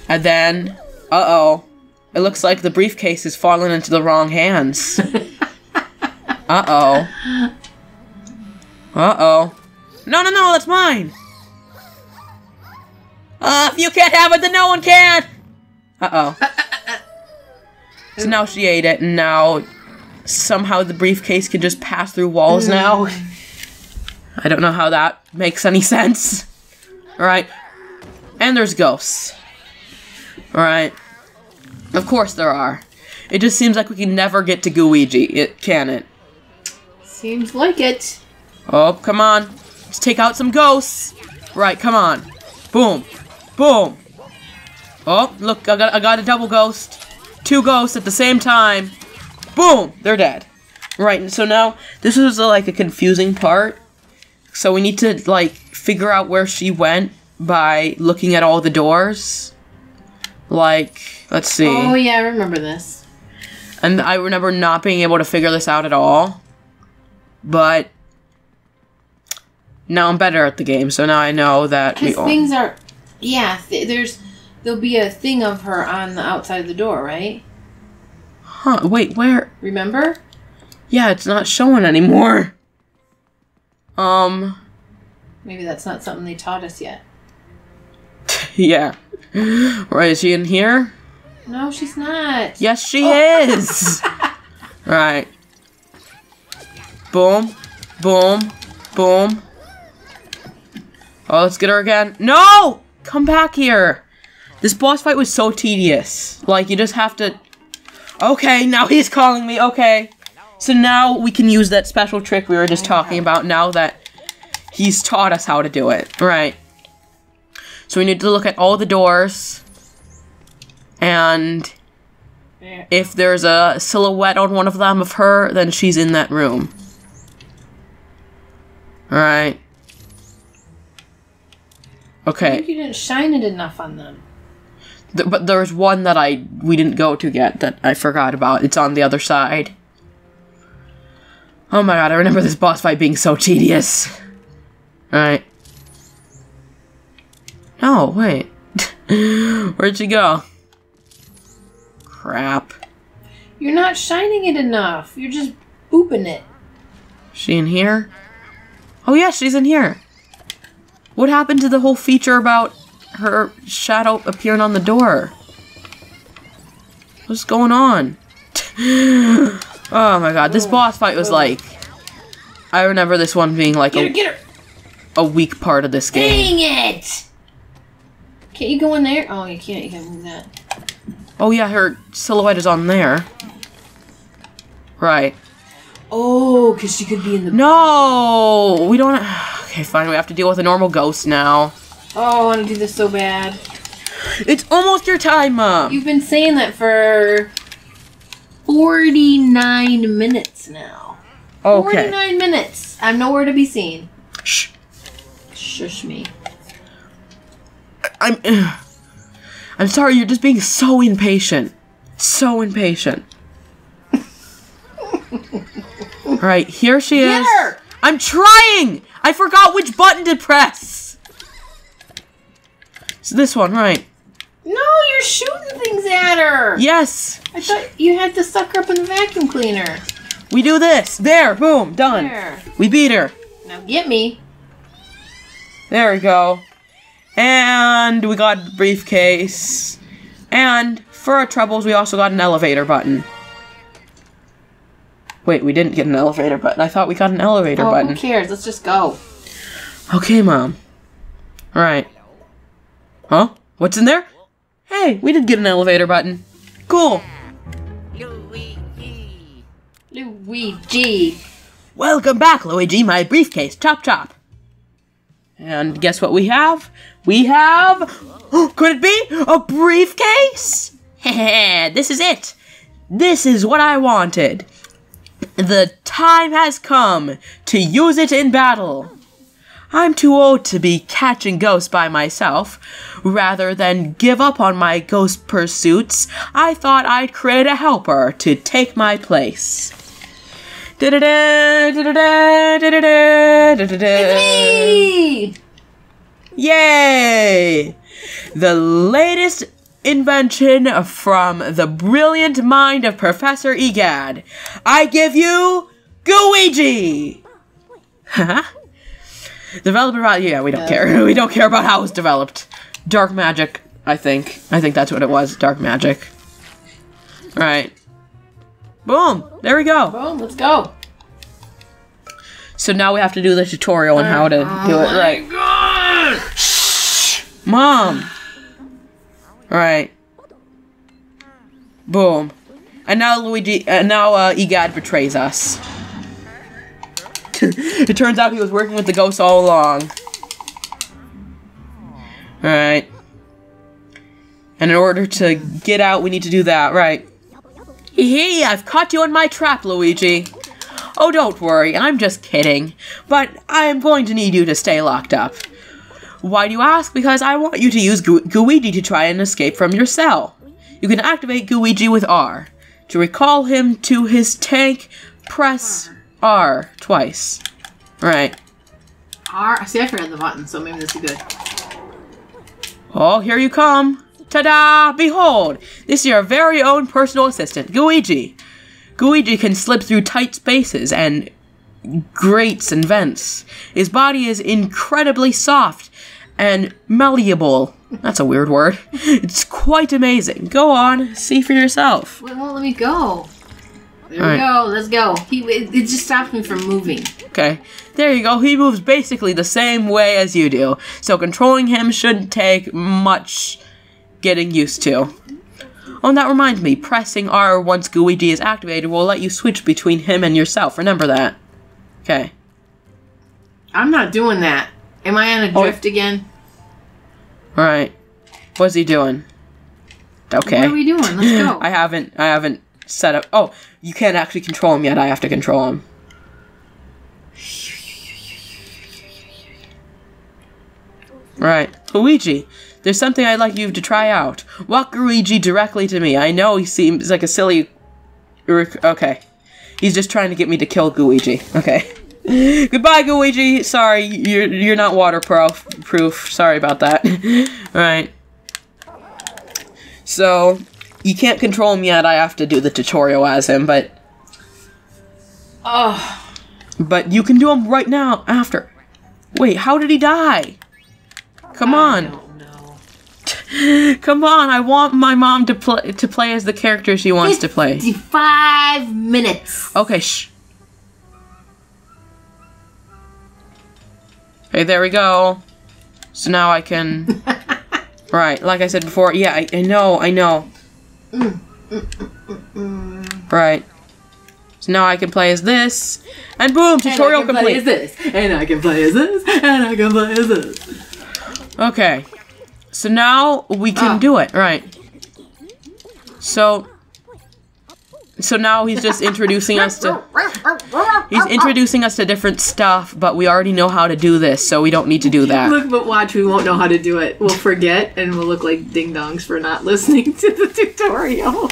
And then, uh oh. It looks like the briefcase is falling into the wrong hands. [laughs] uh oh. Uh oh. No, no, no, that's mine! Uh, if you can't have it, then no one can! Uh oh. so now she ate it, and now somehow the briefcase can just pass through walls now. I don't know how that makes any sense. Alright. And there's ghosts. Alright. Of course there are. It just seems like we can never get to Gooigi, it can it? Seems like it. Oh, come on. Let's take out some ghosts. Right, come on. Boom. Boom. Oh, look, I got I got a double ghost. Two ghosts at the same time. Boom, they're dead. Right, so now this is uh, like a confusing part. So we need to like figure out where she went by looking at all the doors. Like, let's see. Oh yeah, I remember this. And I remember not being able to figure this out at all. But now I'm better at the game, so now I know that we Because all. things are, yeah. Th- there's there'll be a thing of her on the outside of the door, right? Huh, wait, where? Remember? Yeah, it's not showing anymore. Um, Maybe that's not something they taught us yet. [laughs] yeah. Right, is she in here? No, she's not. Yes, she oh. is! [laughs] right. Boom, boom, boom. Oh, let's get her again. No! Come back here! This boss fight was so tedious. Like, you just have to... Okay, now he's calling me, okay. So now we can use that special trick we were just talking about now that he's taught us how to do it. Right. So we need to look at all the doors. And if there's a silhouette on one of them of her, then she's in that room. Alright. Okay. I Okay. think you didn't shine it enough on them. Th- but there's one that I we didn't go to yet that I forgot about. It's on the other side. Oh my god, I remember this boss fight being so tedious. Alright. No, wait. [laughs] Where'd she go? Crap. You're not shining it enough. You're just booping it. She in here? Oh yeah, she's in here. What happened to the whole feature about her shadow appearing on the door? What's going on? [laughs] oh my god, this oh, boss fight was oh. like. I remember this one being like Get her, get her. a weak part of this game. Dang it! Can't you go in there? Oh, you can't. You can't move that. Oh yeah, her silhouette is on there. Right. Oh, because she could be in the. No, we don't. Okay, fine. We have to deal with a normal ghost now. Oh, I want to do this so bad. It's almost your time, Mom. You've been saying that for 49 minutes now. Okay. 49 minutes. I'm nowhere to be seen. Shh. Shush me. I'm. [sighs] I'm sorry. You're just being so impatient. So impatient. All right, here she Get is. her! I'm trying. I forgot which button to press. It's this one, right? No, you're shooting things at her. Yes. I thought you had to suck her up in the vacuum cleaner. We do this. There. Boom. Done. There. We beat her. Now get me. There we go. And we got a briefcase. And for our troubles, we also got an elevator button. Wait, we didn't get an elevator button. I thought we got an elevator Oh, who cares? Let's just go. Okay, Mom. Alright. Huh? What's in there? Hey, we did get an elevator button. Cool. Luigi. Luigi. Welcome back, Luigi. My briefcase. Chop chop. And guess what we have? We have. [gasps] Could it be a briefcase? [laughs] this is it. This is what I wanted. The time has come to use it in battle. I'm too old to be catching ghosts by myself. Rather than give up on my ghost pursuits, I thought I'd create a helper to take my place. Da-da-da. Hey! Yay! The latest invention from the brilliant mind of Professor Egad. I give you Gooigi! Huh? Developed about yeah, we don't care. [laughs] We don't care about how it's developed. Dark magic, I think. I think that's what it was. Dark magic. Alright. Boom! There we go. Boom, let's go. So now we have to do the tutorial on how to do it right. Mom! Alright. Boom. And now Luigi, and now uh, Egad betrays us. [laughs] it turns out he was working with the ghosts all along. Alright. And in order to get out, we need to do that, right? Hee, I've caught you in my trap, Luigi. Oh, don't worry, I'm just kidding. But I am going to need you to stay locked up. Why do you ask? Because I want you to use Gu- Gooigi to try and escape from your cell. You can activate Gooigi with R. To recall him to his tank, press R twice. Right. R. See, I forgot the button, so maybe this is good. Oh, here you come. Ta-da! Behold, this is your very own personal assistant, Gooigi. Gooigi can slip through tight spaces and grates and vents. His body is incredibly soft and malleable. That's a weird word. It's quite amazing. Go on, see for yourself. Well, it won't let me go. There we go. Let's go. He it, it just stopped me from moving. Okay, there you go. He moves basically the same way as you do, so controlling him shouldn't take much getting used to. Oh, and that reminds me, pressing R once Gooigi is activated will let you switch between him and yourself. Remember that. Okay. I'm not doing that. Am I on a Oh. drift again? Alright. What's he doing? Okay. What are we doing? Let's go. I haven't I haven't set up oh, you can't actually control him yet, I have to control him. Right. Luigi, there's something I'd like you to try out. Walk Luigi directly to me. I know he seems like a silly. Okay. He's just trying to get me to kill Gooigi. Okay. [laughs] Goodbye, Gooigi. Sorry, you're you're not waterproof. Proof. Sorry about that. All [laughs] right. So you can't control him yet. I have to do the tutorial as him, but Oh, but you can do him right now after. Wait, how did he die? Come on. [laughs] Come on, I want my mom to play to play as the character she wants to play. Five minutes. Okay, shh. Okay, there we go. So now I can. [laughs] right, like I said before, yeah, I, I know, I know. Right. So now I can play as this, and boom, tutorial and I can play as complete. this, and I can play as this, and I can play as this. Okay. So now we can Ah. do it, right? So. So now he's just introducing us to. He's introducing us to different stuff, but we already know how to do this, so we don't need to do that. Look, but watch, we won't know how to do it. We'll forget, and we'll look like ding dongs for not [laughs] listening to the tutorial.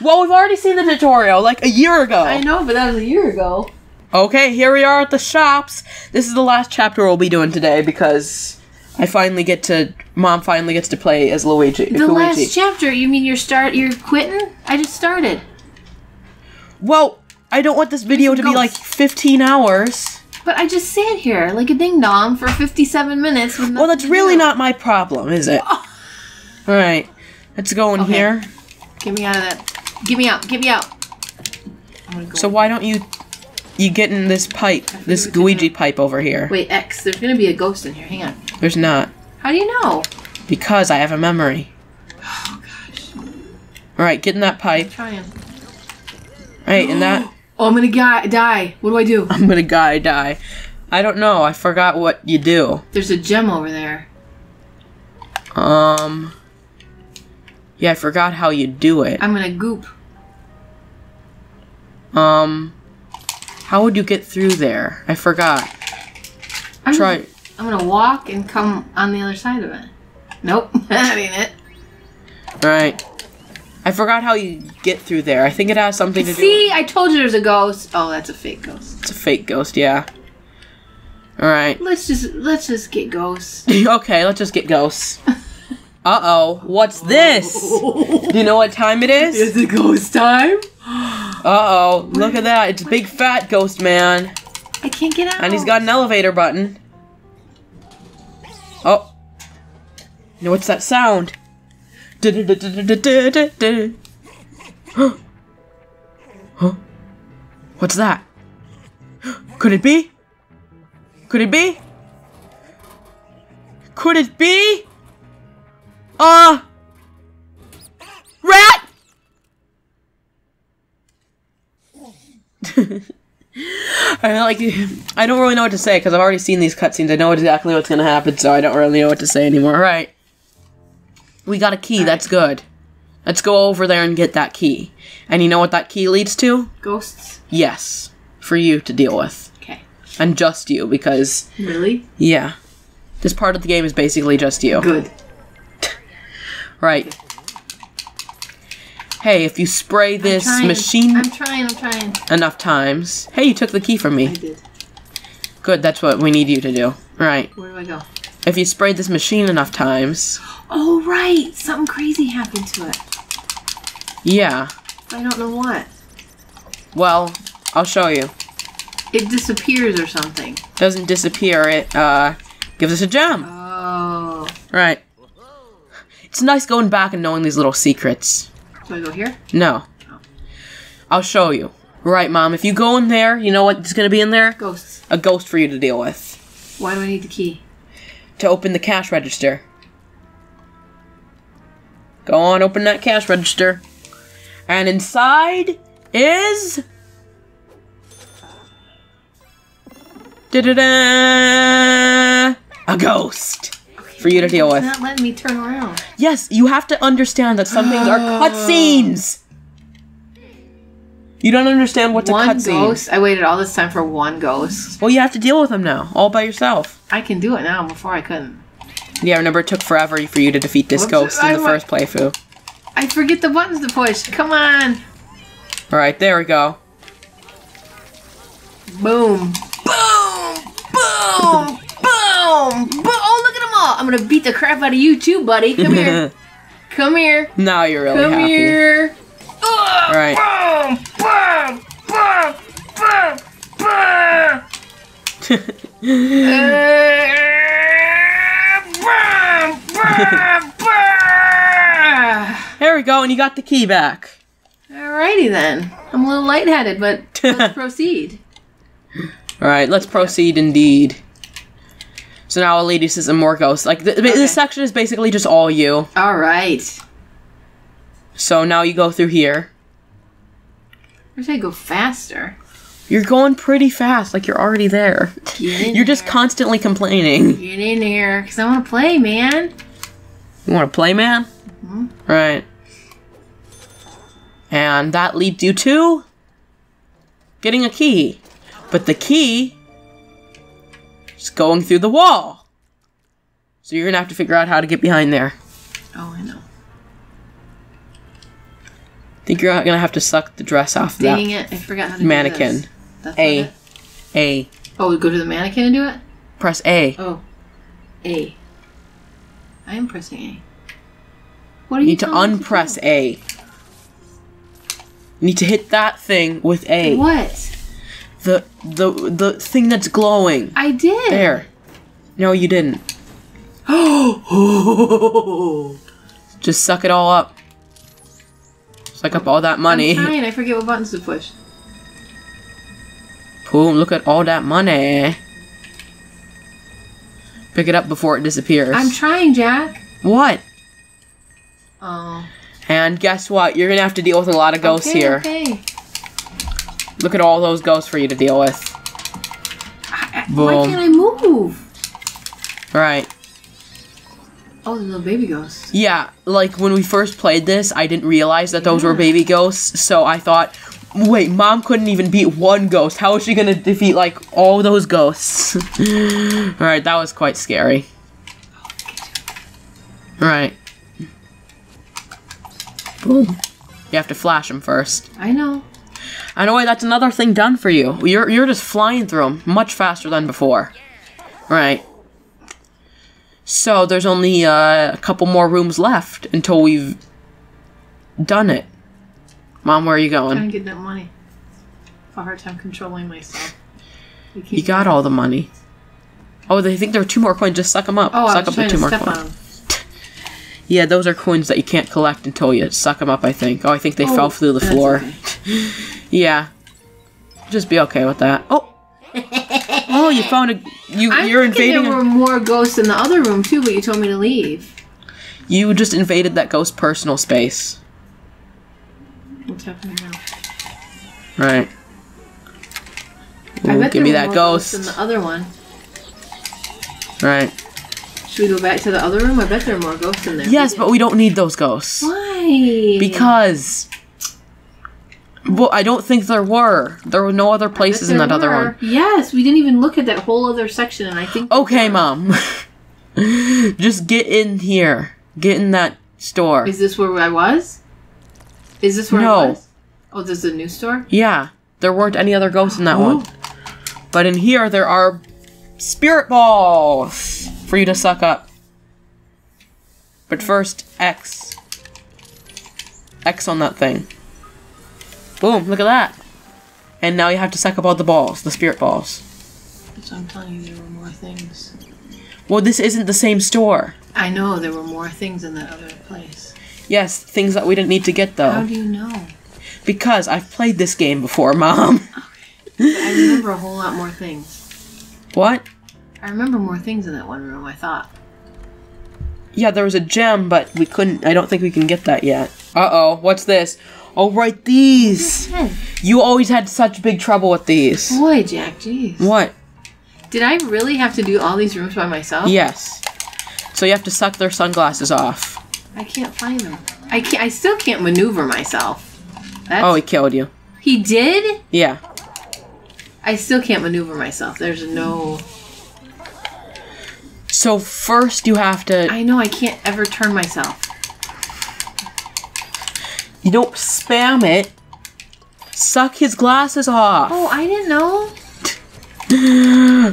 Well, we've already seen the tutorial like a year ago. I know, but that was a year ago. Okay, here we are at the shops. This is the last chapter we'll be doing today because I finally get to. Mom finally gets to play as Luigi. The Luigi. last chapter. You mean you're start? You're quitting? I just started. Well, I don't want this video to be like 15 hours. But I just sat here like a ding dong for 57 minutes. With Well, that's really not my problem, is it? Oh. All right, let's go in Okay. here. Get me out of that. Get me out. Get me out. Go. So why don't you you get in this pipe, this Luigi pipe over here? Wait, X. There's gonna be a ghost in here. Hang on. There's not How do you know? because I have a memory. Oh gosh. All right, get in that pipe. Trying. Right, and that [gasps] Oh, I'm gonna die. Die. What do I do? I'm gonna guy die. I don't know. I forgot what you do. There's a gem over there. Um. Yeah, I forgot how you do it. I'm gonna goop. Um. How would you get through there? I forgot. I'm Try. I'm gonna walk and come on the other side of it. Nope, [laughs] that ain't it. Right. I forgot how you get through there. I think it has something to do. See, I told you there's a ghost. Oh, that's a fake ghost. It's a fake ghost. Yeah. All right. Let's just let's just get ghosts. [laughs] okay, let's just get ghosts. Uh oh. What's this? [laughs] Do you know what time it is? Is it ghost time? Uh oh. Look at that. It's a big fat ghost man. I can't get out. And he's got an elevator button. Oh. You know what's that sound? Huh? [gasps] What's that? Could it be? Could it be? Could it be? Uh Rat! [laughs] I like. I don't really know what to say because I've already seen these cutscenes. I know exactly what's gonna happen, so I don't really know what to say anymore. All right, we got a key. That's good. Let's go over there and get that key. And you know what that key leads to? ghosts. Yes, for you to deal with, Okay. and just you because Really? yeah, this part of the game is basically just you. Good. [laughs] Right. Hey, if you spray this Trying. machine I'm trying. I'm trying. enough times, hey, you took the key from me. I did. Good. That's what we need you to do. Right. Where do I go? If you sprayed this machine enough times, Oh right, something crazy happened to it. yeah. I don't know what. Well, I'll show you. It disappears or something. Doesn't disappear. It uh gives us a gem. Oh. Right. It's nice going back and knowing these little secrets. Do I go here? No. I'll show you. Right, Mom. If you go in there, you know what's gonna be in there? Ghosts. A ghost for you to deal with. Why do I need the key? To open the cash register. Go on, open that cash register. And inside is. Da-da-da! A ghost for you to deal It's with. not letting me turn around. Yes, you have to understand that some things are oh. cutscenes. You don't understand what's a one cutscene. ghost. I waited all this time for one ghost. Well, you have to deal with them now, all by yourself. I can do it now. Before I couldn't. Yeah, remember it took forever for you to defeat this Whoops, ghost in I the first playthrough. I forget the buttons to push. Come on. All right, there we go. Boom. Boom. Boom. [laughs] Boom. Boom. Oh, look at them all. I'm gonna beat the crap out of you too, buddy. Come here. [laughs] Come here. now you're really Come happy. here. Oh, All right. boom. Boom. Boom. Boom. Boom. Uh, boom. Boom. Boom. There we go, and you got the key back. Alrighty then. I'm a little lightheaded, but [laughs] let's proceed. All right, let's proceed indeed. So now a lady says some more ghosts. Like th- this section is basically just all you. All right. So now you go through here. Wish I go faster. You're going pretty fast, like you're already there. You're just constantly complaining. Get in here, cause I want to play, man. You want to play, man? Mm-hmm. Right. And that leads you to getting a key. But the key is going through the wall. So you're gonna have to figure out how to get behind there. Oh, I know. Think you're gonna have to suck the dress off Dang that it! I forgot how to mannequin. Do this. That's A. it? A. Oh, go to the mannequin and do it. Press A. Oh, A. I am pressing A. What are You you need to unpress do? A. You need to hit that thing with A. What? The the the thing that's glowing. I did. There. No, you didn't. Oh. [gasps] [gasps] Just suck it all up. Suck up all that money. I'm trying. I forget what buttons to push. Boom, look at all that money. Pick it up before it disappears. I'm trying, Jack. what? Oh. And guess what? You're gonna have to deal with a lot of ghosts okay, here. Okay. Look at all those ghosts for you to deal with. I- I- Boom. Why can't I move? Right. Oh, the little baby ghosts. Yeah, like when we first played this, I didn't realize that those were baby ghosts, so I thought, wait, mom couldn't even beat one ghost. How is she gonna defeat like all those ghosts? [laughs] Alright, that was quite scary. Alright. Boom. You have to flash them first. I know. I know that's another thing done for you. You're you're just flying through them much faster than before. Right. So there's only uh, a couple more rooms left until we've done it. Mom, where are you going? Trying going? to get that money. Have a hard time controlling myself. You, You got all the money. Oh, they think there are two more coins. Just suck them up. Oh, I suck up the trying two to more step coins. [laughs] Yeah, those are coins that you can't collect until you suck them up. I think. Oh, I think they Oh, fell through the floor. okay. [laughs] Yeah. Just be okay with that. Oh. [laughs] oh, you found a. You I'm you're invading. there a- were more ghosts in the other room too, but you told me to leave. You just invaded that ghost's personal space. What's happening now? Right. I bet give me there that more ghost. the other one. Right. Should we go back to the other room? I bet there are more ghosts in there. Yes, but we don't need those ghosts. why? Because. Well, I don't think there were. There were no other places in that other one. Yes, we didn't even look at that whole other section, and I think. Okay, mom. [laughs] just get in here. Get in that store. Is this where I was? Is this where No. I was? Oh, this is a new store. Yeah, there weren't any other ghosts in that Oh. one. But in here, there are spirit balls for you to suck up. But first, X. X on that thing. Boom, look at that. And now you have to suck up all the balls, the spirit balls. So I'm telling you, there were more things. Well, this isn't the same store. I know there were more things in that other place. Yes, things that we didn't need to get though. How do you know? Because I've played this game before, Mom. [laughs] Okay. I remember a whole lot more things. what? I remember more things in that one room. I thought. Yeah, there was a gem, but we couldn't. I don't think we can get that yet. Uh oh, what's this? Oh, right, these. You always had such big trouble with these. Boy, Jack, jeez. What? Did I really have to do all these rooms by myself? Yes. So you have to suck their sunglasses off. I can't find them. I can't. I still can't maneuver myself. That's, Oh, he killed you. he did. Yeah. I still can't maneuver myself. There's no. So first you have to. I know I can't ever turn myself. You don't spam it. Suck his glasses off. Oh, I didn't know. [laughs]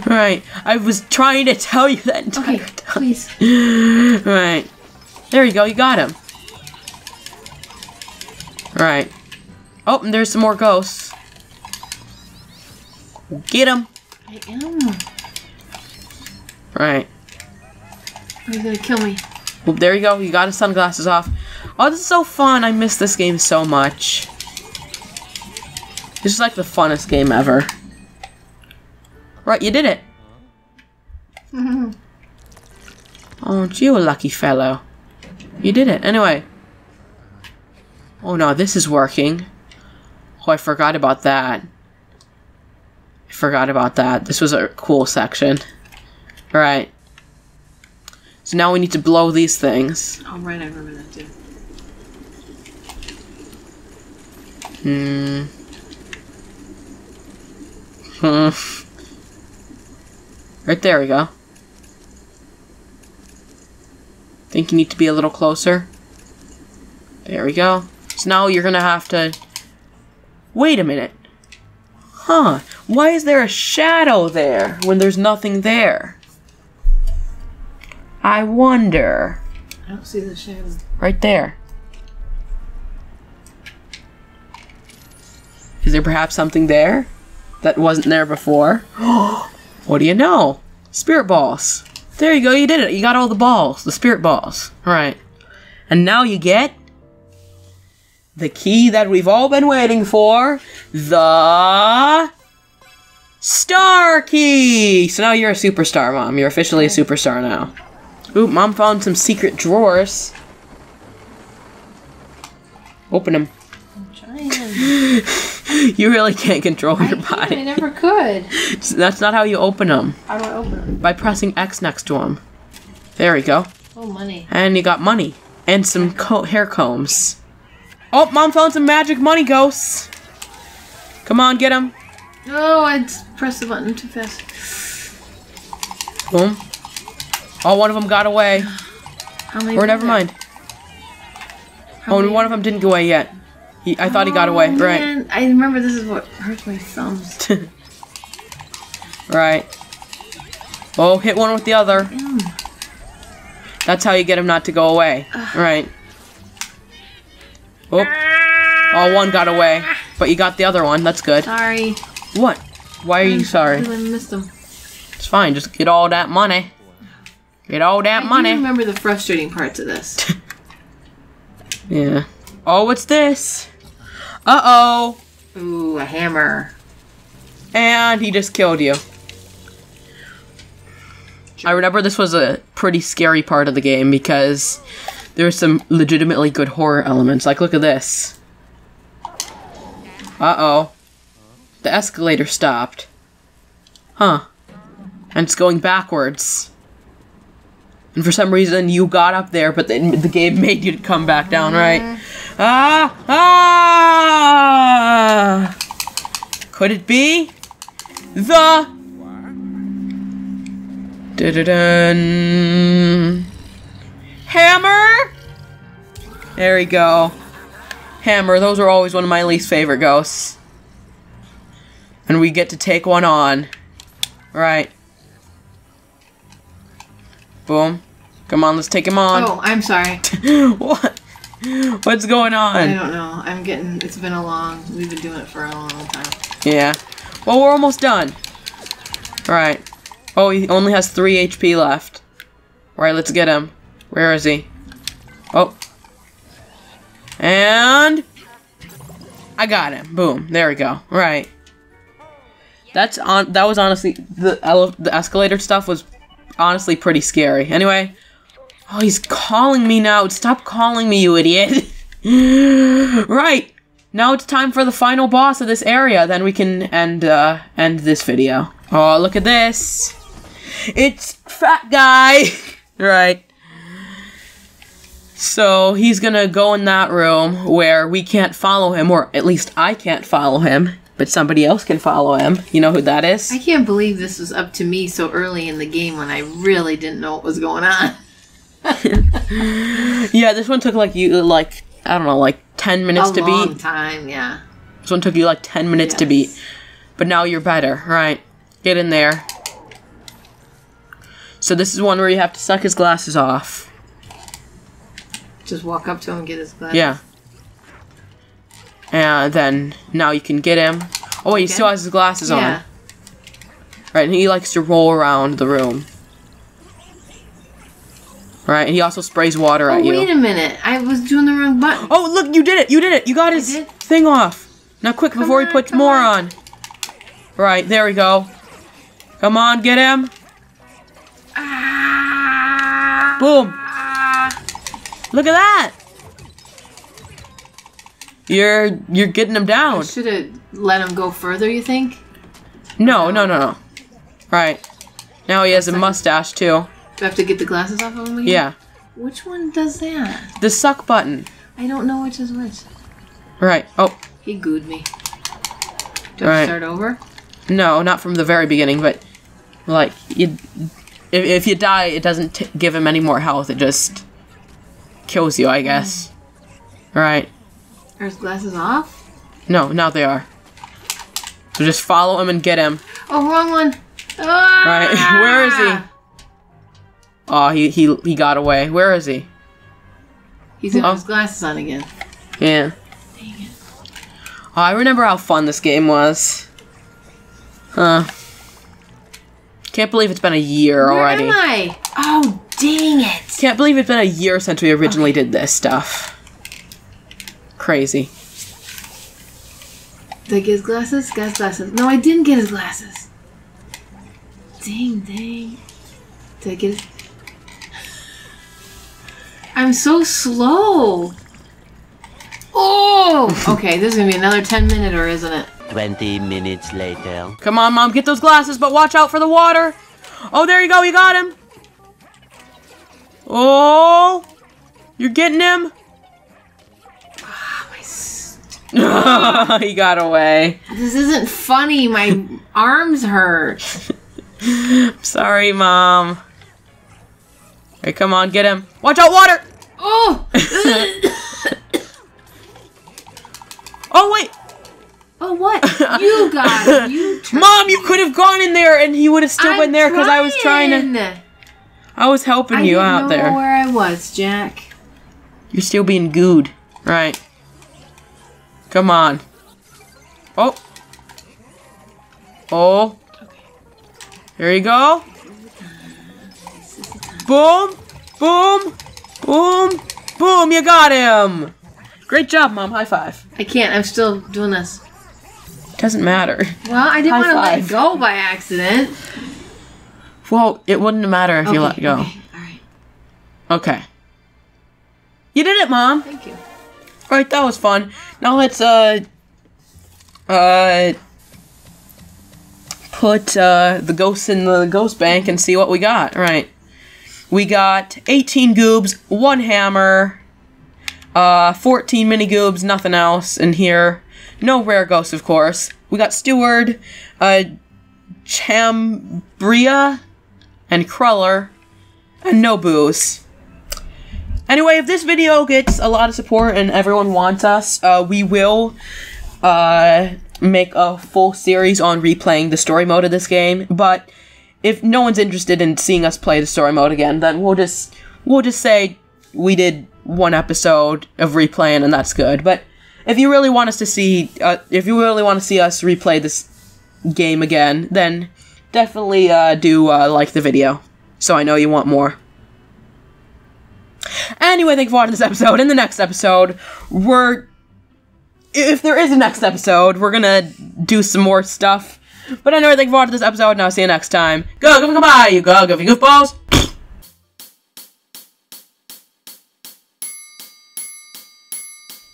Right. I was trying to tell you that entire Okay, time. please. [laughs] Right. There you go, you got him. Right. Oh, and there's some more ghosts. Get him. I am. Right. You gonna kill me? Well, there you go, you got his sunglasses off. Oh, this is so fun. I miss this game so much. This is like the funnest game ever. Right, you did it. [laughs] Oh, Aren't you a lucky fellow? You did it. Anyway. Oh no, this is working. Oh, I forgot about that. I forgot about that. This was a cool section. Alright. So now we need to blow these things. Oh, right, I remember that too. Hmm. Hmm. [laughs] Right there we go. Think you need to be a little closer. There we go. So now you're gonna have to. Wait a minute. Huh. Why is there a shadow there when there's nothing there? I wonder. I don't see the shadow. Right there. Is there perhaps something there that wasn't there before? [gasps] what do you know? Spirit balls. There you go, you did it. You got all the balls, the spirit balls. Alright. And now you get the key that we've all been waiting for the star key. So now you're a superstar, mom. You're officially a superstar now. Ooh, mom found some secret drawers. Open them. I'm. [laughs] You really can't control your body. I never could. [laughs] That's not how you open them. How do I open them? By pressing X next to them. There we go. Oh, money. And you got money. And some co- hair combs. Oh, mom found some magic money ghosts. Come on, get them. Oh, I pressed the button too fast. Boom. Oh, one of them got away. How many? Or never mind. How Oh, many- one of them didn't go away yet. He, I thought he got Oh, away. Right. I remember this is what hurts my thumbs. [laughs] Right. Oh, hit one with the other. That's how you get him not to go away. Right. Oh. Oh, one got away. But you got the other one. That's good. Sorry. What? Why are you sorry? I missed them. It's fine. Just get all that money. Get all that I money. remember the frustrating parts of this. [laughs] Yeah. Oh, what's this? Uh oh. Ooh, a hammer. And he just killed you. I remember this was a pretty scary part of the game because there's some legitimately good horror elements. Like, look at this. Uh oh. The escalator stopped. Huh. And it's going backwards. And for some reason, you got up there, but then the game [laughs] made you come back down, right? Ah! Ah! Could it be the Dun-dun-dun. hammer? There we go. Hammer, those are always one of my least favorite ghosts. And we get to take one on. Right. Boom. Come on, let's take him on. Oh, I'm sorry. [laughs] what? [laughs] What's going on? I don't know. I'm getting. It's been a long. We've been doing it for a long, time. Yeah. Well, we're almost done. All right. Oh, he only has 3 HP left. Right, let's get him. Where is he? Oh. And... I got him. Boom. There we go. Right. That's on. That was honestly the the escalator stuff was honestly pretty scary. Anyway, oh, he's calling me now. Stop calling me, you idiot. [laughs] right. Now it's time for the final boss of this area. Then we can end uh, end this video. Oh, look at this. It's fat guy. [laughs] right. So he's gonna go in that room where we can't follow him, or at least I can't follow him, but somebody else can follow him. You know who that is? I can't believe this was up to me so early in the game when I really didn't know what was going on. [laughs] [laughs] Yeah, this one took like you like I don't know, like ten minutes a to long beat. time, yeah. This one took you like ten minutes to beat. But now you're better, right? Get in there. So this is one where you have to suck his glasses off. Just walk up to him and get his glasses. Yeah. And then now you can get him. Oh wait, he still has his glasses Yeah. on. Right, and he likes to roll around the room. Right, and he also sprays water Oh, at you. wait a minute. I was doing the wrong button. Oh, look, you did it! You did it! You got his thing off. Now, quick, before on, he puts more on. on. Right, there we go. Come on, get him. Ah. Boom. Look at that. You're you're getting him down. should have let him go further, you think? No, no, no, no. Right. Now he has a mustache too. Do I have to get the glasses off of him again? Yeah. Which one does that? The suck button. I don't know which is which. Right. Oh, He gooed me. Do I Right. start over? no, not from the very beginning, but like you if, if you die, it doesn't t- give him any more health. It just kills you, I guess. Right. Are his glasses off? No, now they are. So just follow him and get him. Oh, wrong one. Ah! Right. [laughs] Where is he? Oh, he he he got away. Where is he? He's got Oh. his glasses on again. Yeah. Dang it. Oh, I remember how fun this game was. Huh. Can't believe it's been a year Where already. am I? Oh, dang it. Can't believe it's been a year since we originally did this stuff. Crazy. Did I get his glasses? Got his glasses. No, I didn't get his glasses. Dang, dang. Did I get his... I'm so slow. Oh! Okay, this is gonna be another 10 minute or isn't it? 20 minutes later. Come on, mom, get those glasses, but watch out for the water. Oh, there you go, you got him. Oh, you're getting him. Ah, my [laughs] he got away. This isn't funny. My arms hurt. [laughs] I'm Sorry, mom. Hey, come on, get him. Watch out, water. Oh! [coughs] Oh wait, oh, what? You got it. [laughs] You mom, you could have gone in there, and he would have still been there because I was trying to. I was helping I you didn't out know there. where I was, Jack. You're still being gooed. Right. Come on. Oh. Oh. Here you go. Boom. Boom. Boom. Boom. You got him. Great job, Mom. High five. I can't. I'm still doing this. Doesn't matter. Well, I didn't want to let go by accident. Well, it wouldn't matter if you let go. Okay. All right. Okay. You did it, Mom. Thank you. Alright, that was fun. Now let's uh uh put uh the ghosts in the ghost bank and see what we got. Right. We got 18 goobs, one hammer, uh 14 mini goobs, nothing else in here. No rare ghosts, of course. We got Steward, uh Chambrea, and Cruller, and no Boos. Anyway, if this video gets a lot of support and everyone wants us, uh, we will uh, make a full series on replaying the story mode of this game. But if no one's interested in seeing us play the story mode again, then we'll just we'll just say we did one episode of replaying and that's good. But if you really want us to see, uh, if you really want to see us replay this game again, then definitely uh, do uh, like the video, so I know you want more. Anyway, thank you for watching this episode. In the next episode, we're. If there is a next episode, we're gonna do some more stuff. But anyway, thank you for watching this episode, and I'll see you next time. Go, go, goodbye, you go, go, goofballs!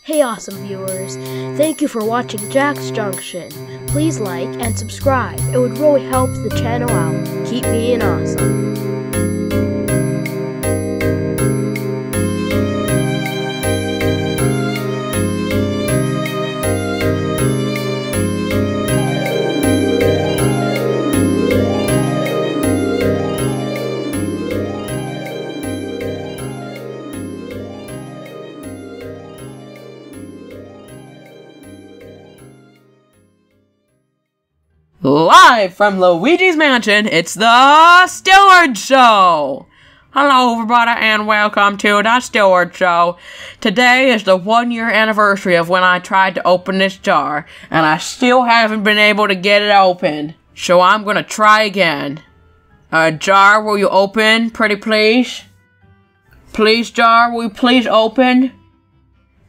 Hey awesome viewers, thank you for watching Jack's Junction. Please like and subscribe, it would really help the channel out. Keep being awesome. Live from Luigi's Mansion, it's the Steward Show! Hello, everybody, and welcome to the Steward Show. Today is the one year anniversary of when I tried to open this jar, and I still haven't been able to get it open. So I'm gonna try again. Uh, jar, will you open, pretty please? Please, jar, will you please open?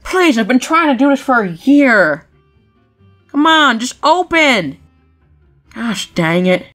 Please, I've been trying to do this for a year. Come on, just open! Gosh dang it.